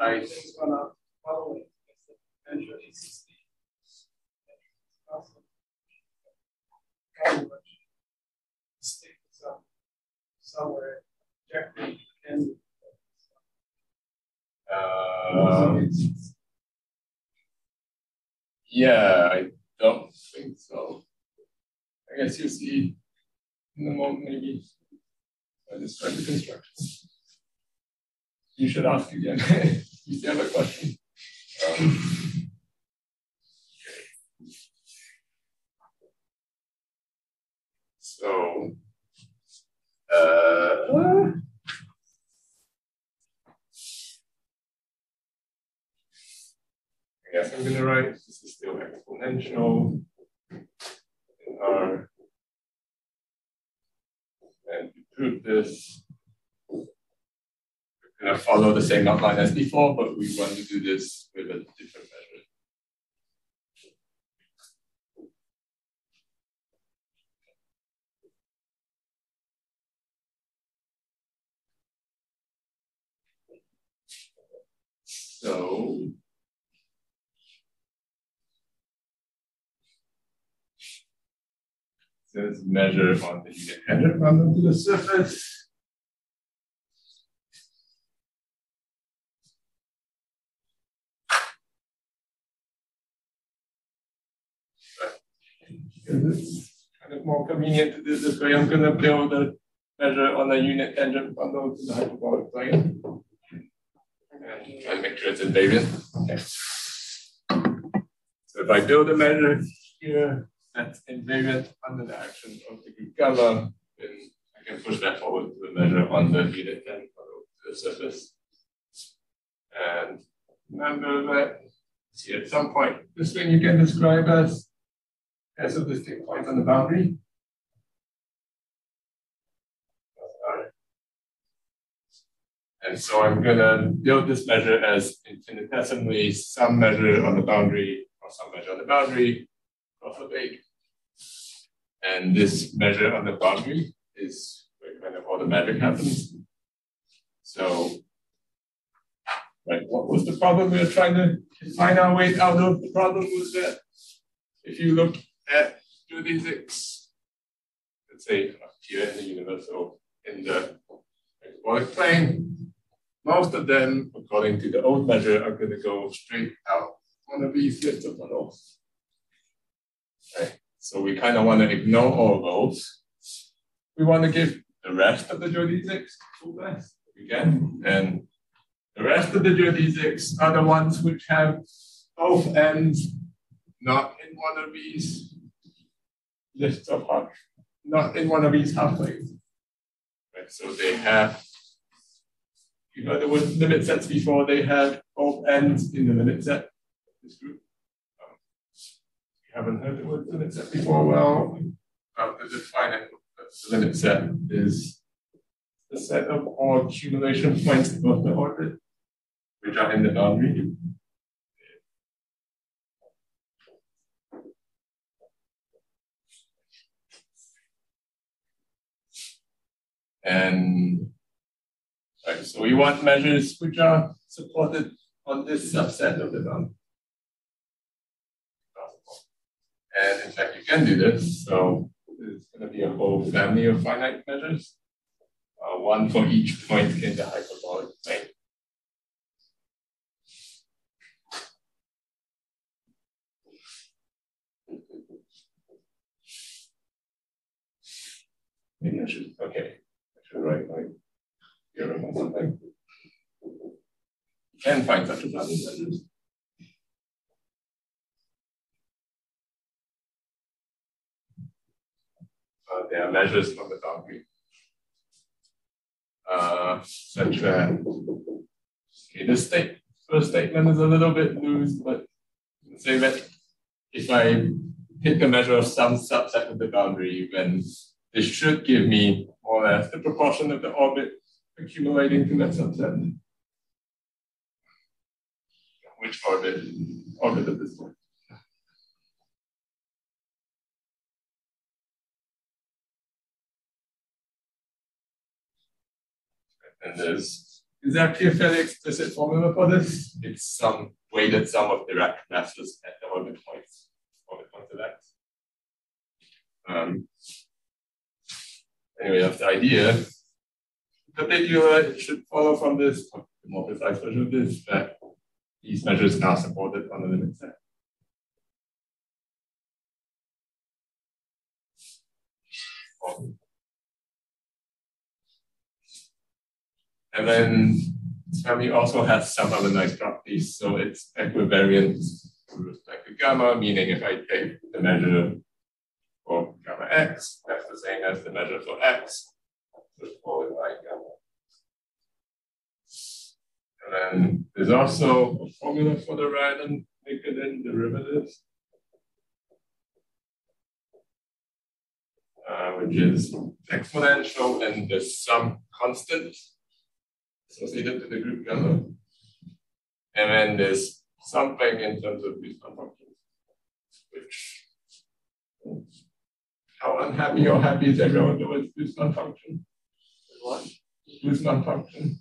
[SPEAKER 2] I
[SPEAKER 6] Everything's gonna follow it. It's the- somewhere, projecting and.
[SPEAKER 2] uh, yeah, I don't think so. I guess you see in the moment maybe I just describe the construction. You should ask again. you still have a question. Um, So, uh, I guess I'm gonna write this is still exponential in R. And to prove this, gonna follow the same outline as before, but we want to do this with a different measure. So says measure on the unit bundle to the surface. It's kind of more convenient to do this way, I'm going to build a measure on the unit tangent bundle to the hyperbolic plane. And try to make sure it's invariant. Okay. So if I build a measure here, that's invariant under the action of the group gamma, then I can push that forward to the measure on the unit then to the surface. And remember that see at some point this thing you can describe as as a distinct point on the boundary. And so I'm gonna build this measure as infinitesimally some measure on the boundary or some measure on the boundary of a big. And this measure on the boundary is where kind of all the magic happens. So, right, what was the problem we were trying to find our way out of? The problem was that if you look at geodesics, let's say up here in the universal in the hyperbolic plane. Most of them, according to the old measure, are going to go straight out one of these of models. Right. So we kind of want to ignore all those. We want to give the rest of the geodesics full best again. And the rest of the geodesics are the ones which have both ends not in one of these lists of not in one of these halfways. Right, so they have, you know, there was limit sets before, they had both ends in the limit set. This group. Um, you haven't heard the word limit set before, well, um, the definite the limit set is the set of all accumulation points above the orbit, which are in the boundary. And right, so we want measures which are supported on this subset of the boundary. And in fact, you can do this. So it's going to be a whole family of finite measures, uh, one for each point in the hyperbolic plane. Maybe I should, okay, Should write like theorem or something. And find such a family measures. uh, there are measures from the boundary. Uh, such that okay, this state, first statement is a little bit loose, but say that if I pick a measure of some subset of the boundary, then this should give me more or less the proportion of the orbit accumulating to that subset. Which orbit? Orbit of this one. And there's, is actually a fairly explicit formula for this. It's some weighted sum of Dirac masses at the orbit points, orbit points of x. Um, anyway, that's the idea. Particular, it should follow from this, more precise version of this, that these measures are supported on the limit set. And then family also has some other nice properties. So it's equivariant with respect to gamma, meaning if I take the measure for gamma x, that's the same as the measure for x. Call it like gamma. And then there's also a formula for the random Nikodin derivatives. Uh, which is exponential and there's some constant associated to the group gamma. And then there's something in terms of Busemann functions, which how unhappy or happy is everyone with Busemann function? What? Busemann function.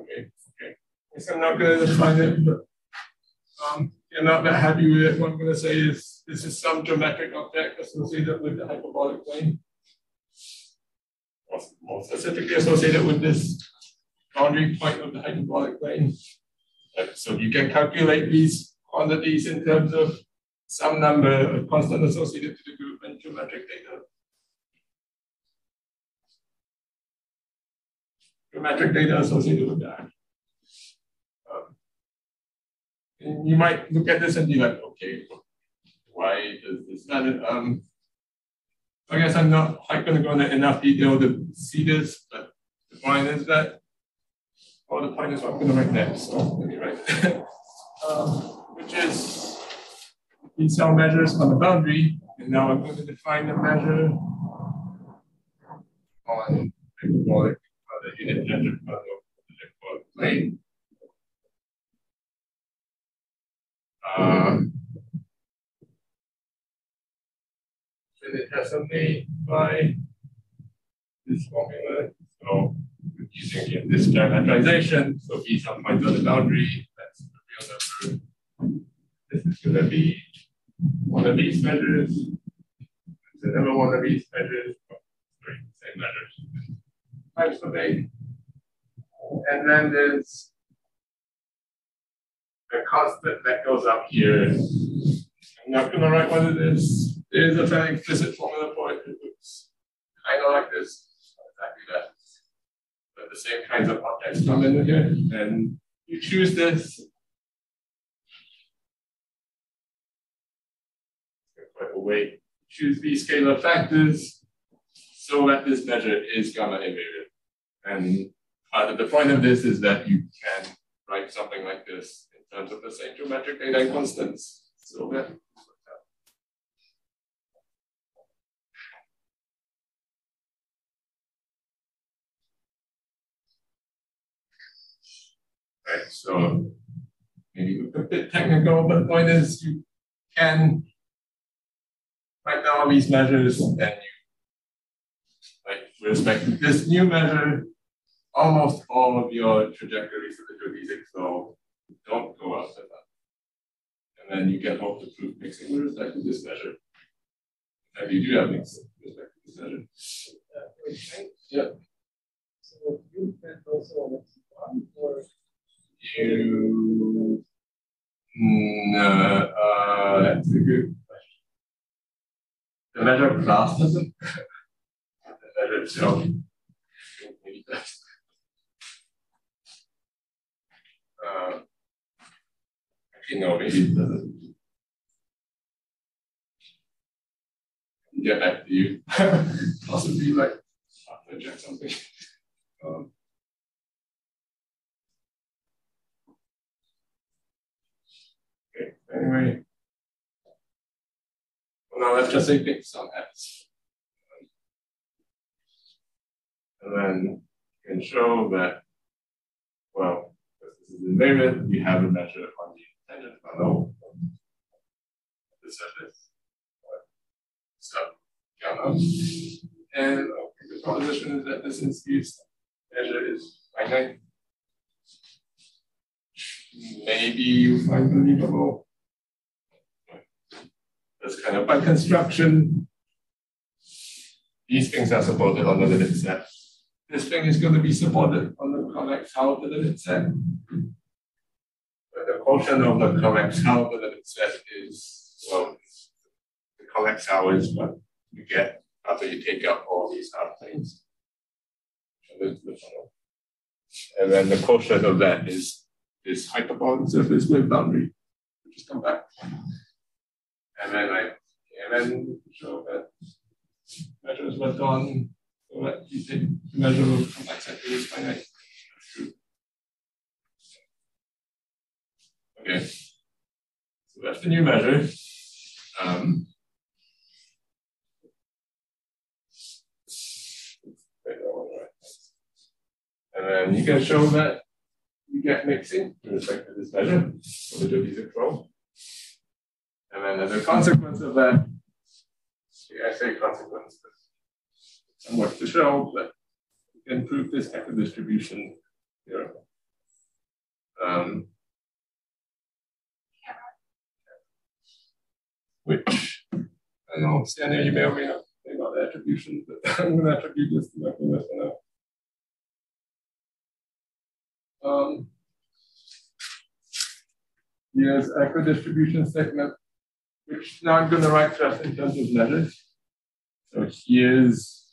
[SPEAKER 2] Okay, okay. I I'm not going to define it, but um, you're not that happy with it. What I'm going to say is this is some geometric object associated with the hyperbolic plane more specifically associated with this boundary point of the hyperbolic plane. So you can calculate these quantities in terms of some number of constant associated to the group and geometric data. Geometric data associated with that. Um, and you might look at this and be like, okay, why does this matter? Um, I guess I'm not quite going to go into enough detail to see this, but the point is that, well, the point is what I'm going to write next. So let me write um, which is these cell measures on the boundary. And now I'm going to define the measure on hyperbolic, uh, the unit measure on the hyperbolic plane. Um, and it has a name by this formula. So using this parametrization, so v some point on the boundary, that's the real number. This is going to be one of these measures. is another one of these measures, same measures, times of A. And then there's a constant that goes up here. I'm not going to write what it is. There's a fairly explicit formula for it. It looks kind of like this, exactly that. But the same kinds of objects come in here, and you choose this. A way. Choose these scalar factors so that this measure is gamma invariant. And uh, the point of this is that you can write something like this in terms of the same geometric data constants. So that Right, so maybe a bit technical, but the point is you can write down all these measures and you like with respect to this new measure, almost all of your trajectories of the geodesic flow don't go out to that. And then you can hope to prove mixing with respect to this measure. And you do have mixing with respect to this measure.
[SPEAKER 6] Uh,
[SPEAKER 2] yeah.
[SPEAKER 6] So you can also on one or
[SPEAKER 2] you no, uh, that's a good The measure of class measure. Maybe that's. Uh, actually, no, maybe it doesn't. Get back to you. Possibly like after something. Um, Okay, anyway. Now let's just say pick some x. And then you can show that, well, this is invariant, we have a measure on the tangent bundle of the surface. So, gamma. And the proposition is that this instance measure is finite maybe you find believable. That's kind of by construction. These things are supported on the limit set. This thing is going to be supported on the convex hull of the limit set. But the quotient of the convex hull of the limit set is, well, the convex hull is what you get after you take out all these half things. And then the quotient of that is this hyperbolic surface with boundary. Just come back. And then I and then show that measures were done so you the measure of complexity is finite. Okay. So that's the new measure. Um, and then you can show that you get mixing with respect to this measure of the geodesic flow. And then as a consequence of that, I say consequence, but somewhat to show that you can prove this equidistribution here. Um, which I don't know, Stanley, you may or may not think about the attribution, but I'm going to attribute this to my for now. Um, here's equidistribution segment, which now I'm going to write just in terms of measures. So here's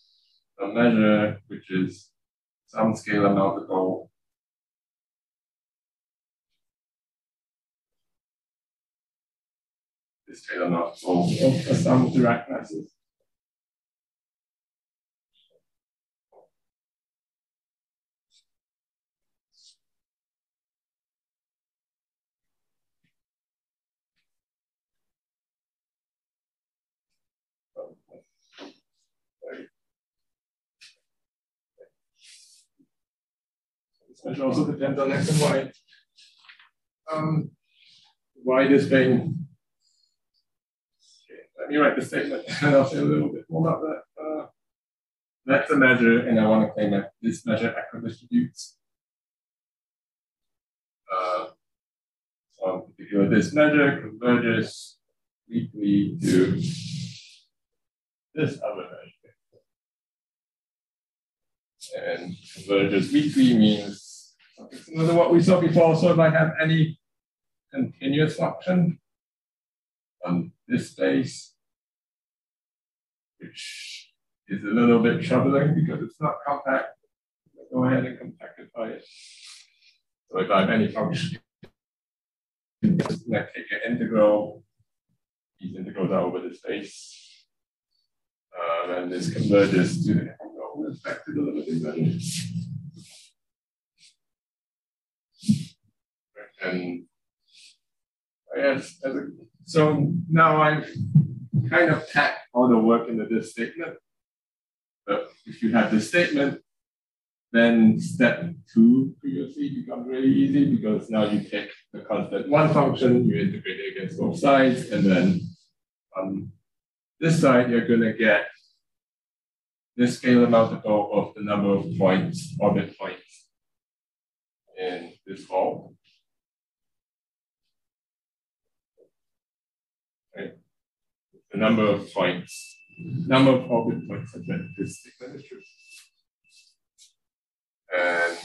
[SPEAKER 2] a measure which is some scalar multiple this scalar multiple of some Dirac masses. This also depends on x and y. Um, why this thing? Okay, let me write the statement and I'll say a little bit more about that. Uh, that's a measure, and I want to claim that this measure equidistributes. Uh, so in particular, this measure converges weakly to this other measure. And converges weakly means similar to what we saw before. So if I have any continuous function on this space, which is a little bit troubling because it's not compact, go ahead and compactify it. So if I have any function, I take an integral, these integrals are over the space. Uh, and this converges to the back to the limiting value. And a, so now I've kind of packed all the work into this statement. But if you have this statement, then step two previously becomes really easy because now you take the constant one function, you integrate it against both sides, and then on this side, you're going to get this scalar multiple of the number of points, orbit points in this ball. Right? Number of points, number of orbit points at statement is true. And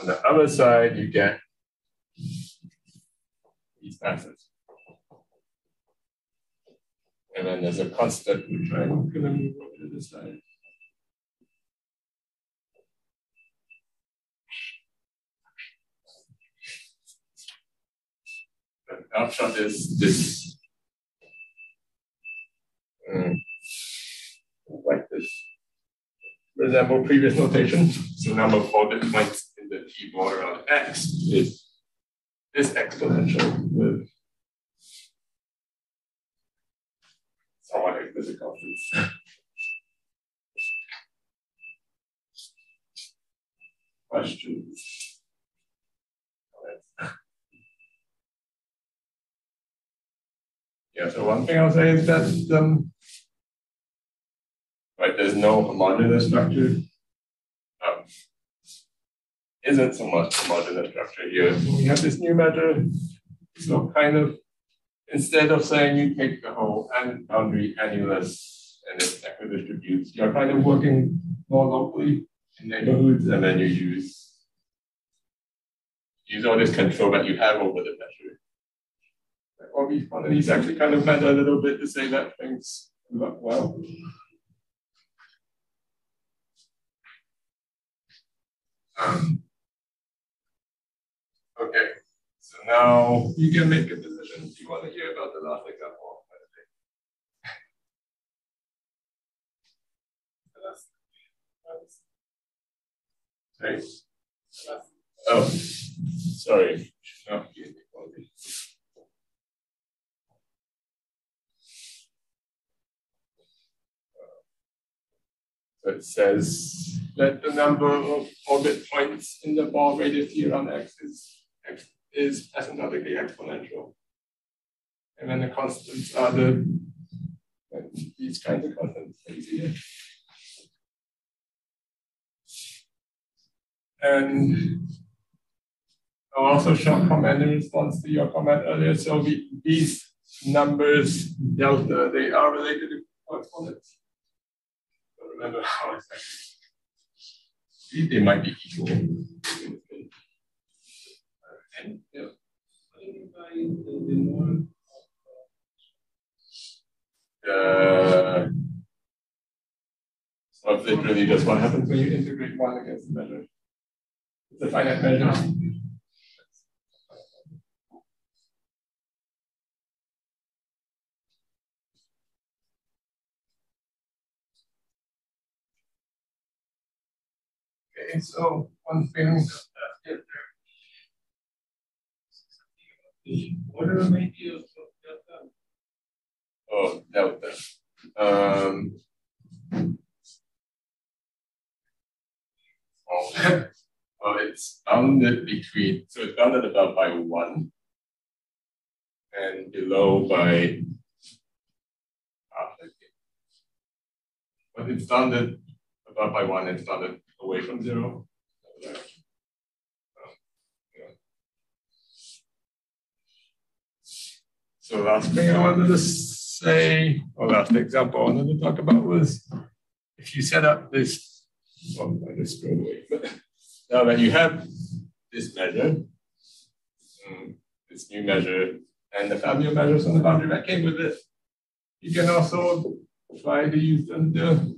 [SPEAKER 2] on the other side, you get these passes. And then there's a constant which I'm going to move over to this side. The outshot is this. Um, like this resemble previous notation. So number of orbit points in the T border on X is this exponential with somewhat explicit constants. Questions? Yeah, so one thing I'll say is that um, right? There's no homogeneous structure. Um, isn't so much homogeneous structure here. We have this new measure. So kind of instead of saying you take the whole and boundary annulus and it equidistributes, you're kind of working more locally in neighborhoods, and then you use use all this control that you have over the measure. all these quantities actually kind of matter a little bit to say that things work well. Okay, so now you can make a decision. Do you want to hear about the last example? Sorry. Oh, sorry. No, So it says that the number of orbit points in the ball radius here on x is, x is asymptotically exponential. And then the constants are the these kinds of constants. And I'll also show comment in response to your comment earlier. So we, these numbers, delta, they are related to correspondence remember how exactly. They might be equal. And, yeah. Uh, so literally just what happens when you integrate one against the measure. It's a finite measure. Okay, so one thing that the order maybe of delta. Oh, delta. Um, oh, well, it's bounded between, so it's bounded above by one and below by. But it's bounded above by one, it's bounded away from zero. So last thing I wanted to say, well, last example I wanted to talk about was if you set up this, well, I just go away, but now that you have this measure, um, this new measure, and the Fabio measures on the boundary that came with it, you can also try to use them to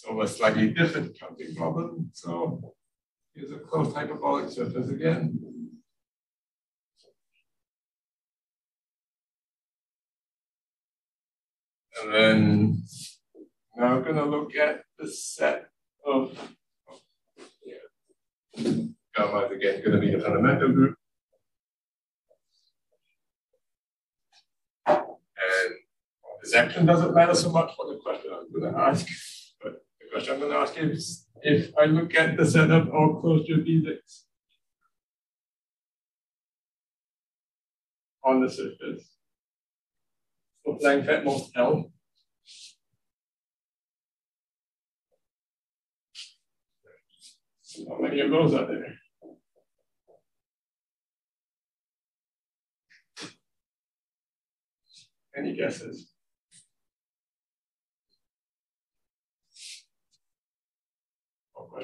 [SPEAKER 2] solve a slightly different counting problem. So here's a closed hyperbolic surface again. And then now we're going to look at the set of gamma is again going to be the fundamental group. And this action doesn't matter so much for the question I'm going to ask, question I'm going to ask is if I look at the set of all closed geodesics on the surface, for Planck at most L. How many of those are there? Any guesses? Go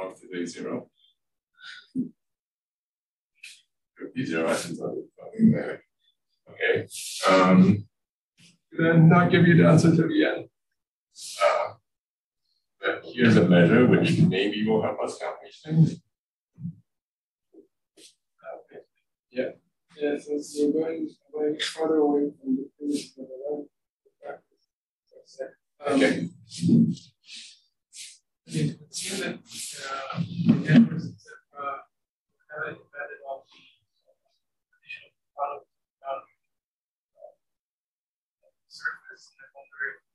[SPEAKER 2] up to day zero. Are lessons there. Okay. Um, then not give you the answer to the end. Uh, but here's a measure which maybe will help us count these things. Okay. Yeah.
[SPEAKER 6] Yeah, so you're going, going further away from the finish for the practice.
[SPEAKER 2] Okay.
[SPEAKER 6] It would seem that uh, the that uh, have embedded the additional product um, surface, and I wonder if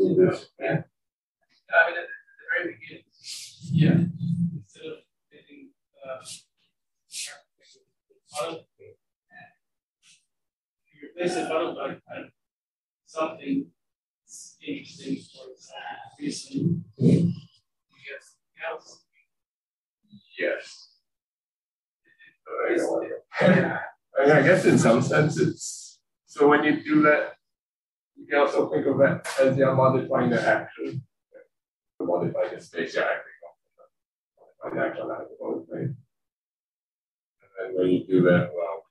[SPEAKER 6] you. Yeah. I mean, at the very beginning, yeah, instead of getting uh, you replace the bottom by something interesting for some reason. Yes. Else.
[SPEAKER 2] Yes. I, I guess in some sense it's so when you do that, you can also think of it as you're modifying the action. to Modify the space you're acting on. Modify the action of the place. And then when you do that, well,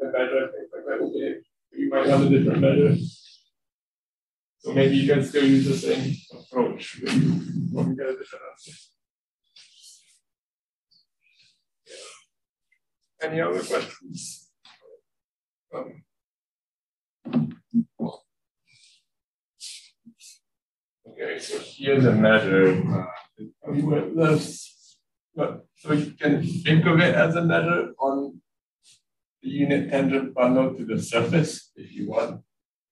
[SPEAKER 2] the measure, things like that will be you might have a different measure. So maybe you can still use the same approach when you, you get a different answer. Any other questions? Um, okay, so here's a measure. Uh, but so you can think of it as a measure on the unit tangent bundle to the surface if you want.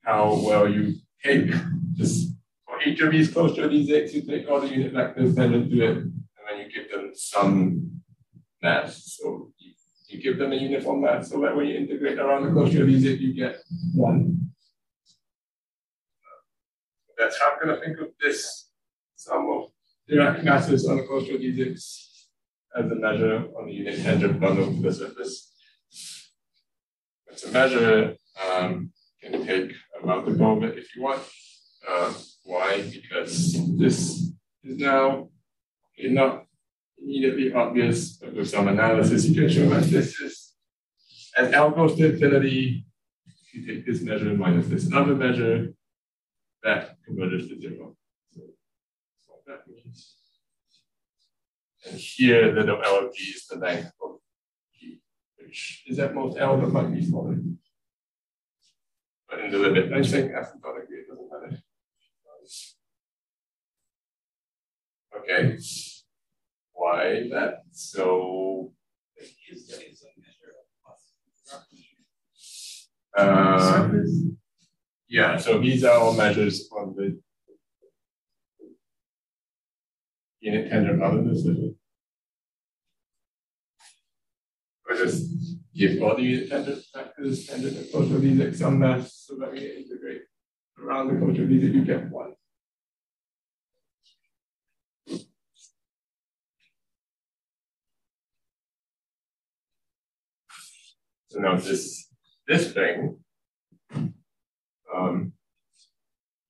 [SPEAKER 2] How well you take just for each of these closed geodesics, you take all the unit vectors tangent to it, and then you give them some mass. So you, give them a uniform mass so that when you integrate around the closure of you get one. That's how I'm gonna think of this sum of Dirac masses on the closure of as a measure on the unit tangent bundle to the surface. It's a measure um, can take a multiple of it if you want. Uh, why? Because this is now not immediately obvious, with some analysis, you can show that this is, as L goes to infinity, you take this measure minus this other measure, that converges to zero. So that means. And here, the L of G is the length of G, which is at most L, but might be smaller. But in the limit, I think asymptotically it doesn't matter. Okay. Why that? So uh, yeah, so these are all measures on the rather than specific. I just give all the unit tangent factors tangent and these some mass so that we integrate around the cotrabilistic you get one. So now this this thing, um,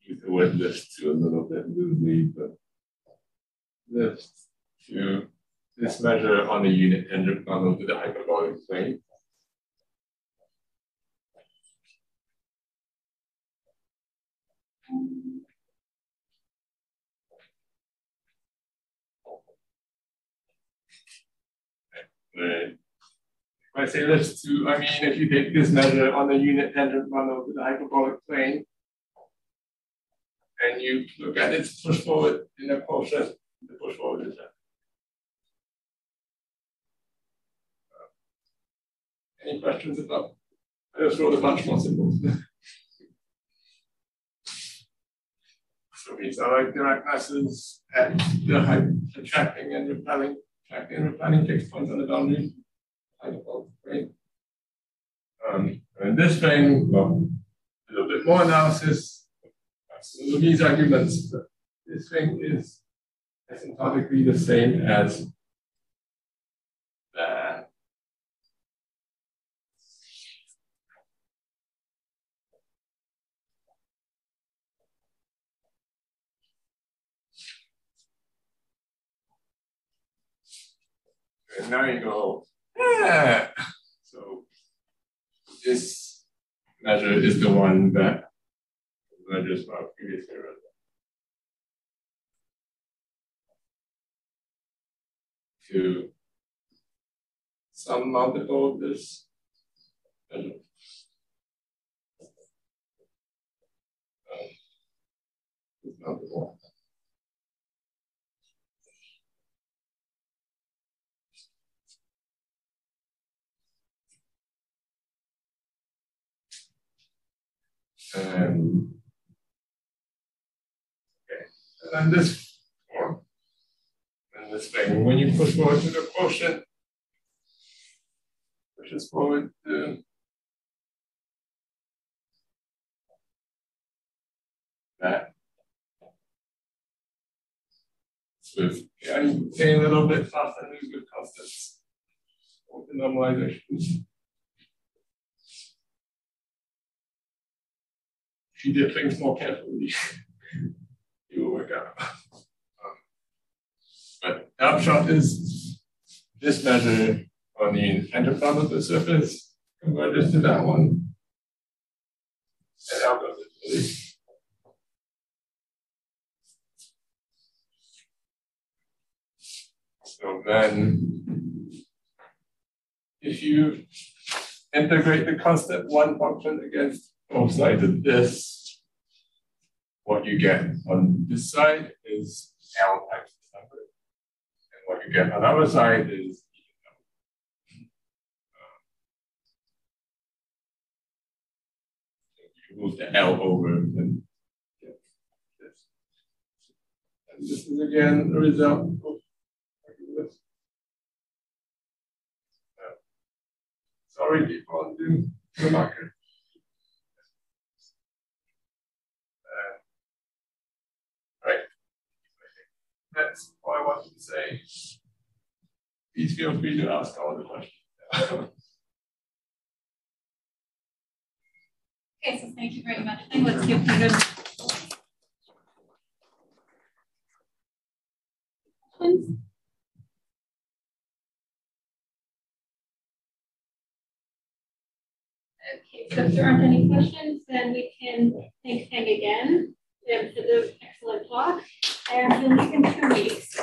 [SPEAKER 2] the word lift to a little bit loosely, but lift to this measure on the unit tangent bundle to the hyperbolic plane. Right. I say this to, I mean if you take this measure on the unit tangent bundle to the hyperbolic plane, and you look at its push forward in the quotient, the push forward is that. Uh, any questions about? I just wrote a bunch more symbols. so these are like Dirac masses at the height attracting and repelling, attracting and repelling fixed points on the boundary. Right? Um, and this thing, well, a little bit more analysis. So these arguments, this thing is asymptotically the same as that. And now you go, yeah. So this measure is the one that measures our previous error. To some multiple of this measure. Um, multiple. Um, okay, and then this form, and this thing, when you push forward to the quotient, pushes forward to that. With yeah, you a little bit faster lose good constants. With the normalization. If you did things more carefully, you will work out. Um, but the upshot is this measure on the enterprise of the surface converges to that one. And out of it. So then, if you integrate the constant one function against both sides of this, what you get on this side is L times this number. And what you get on the other side is you move the L over and this. And this is again the result of this. Uh, sorry, keep on doing the marker. That's all I wanted to say. Please feel free to ask all the questions.
[SPEAKER 1] okay, so thank you very much. Let's give Peter questions. Okay, so if there aren't any questions, then we can thank Feng again Jim for the excellent talk, and we'll meet in two weeks.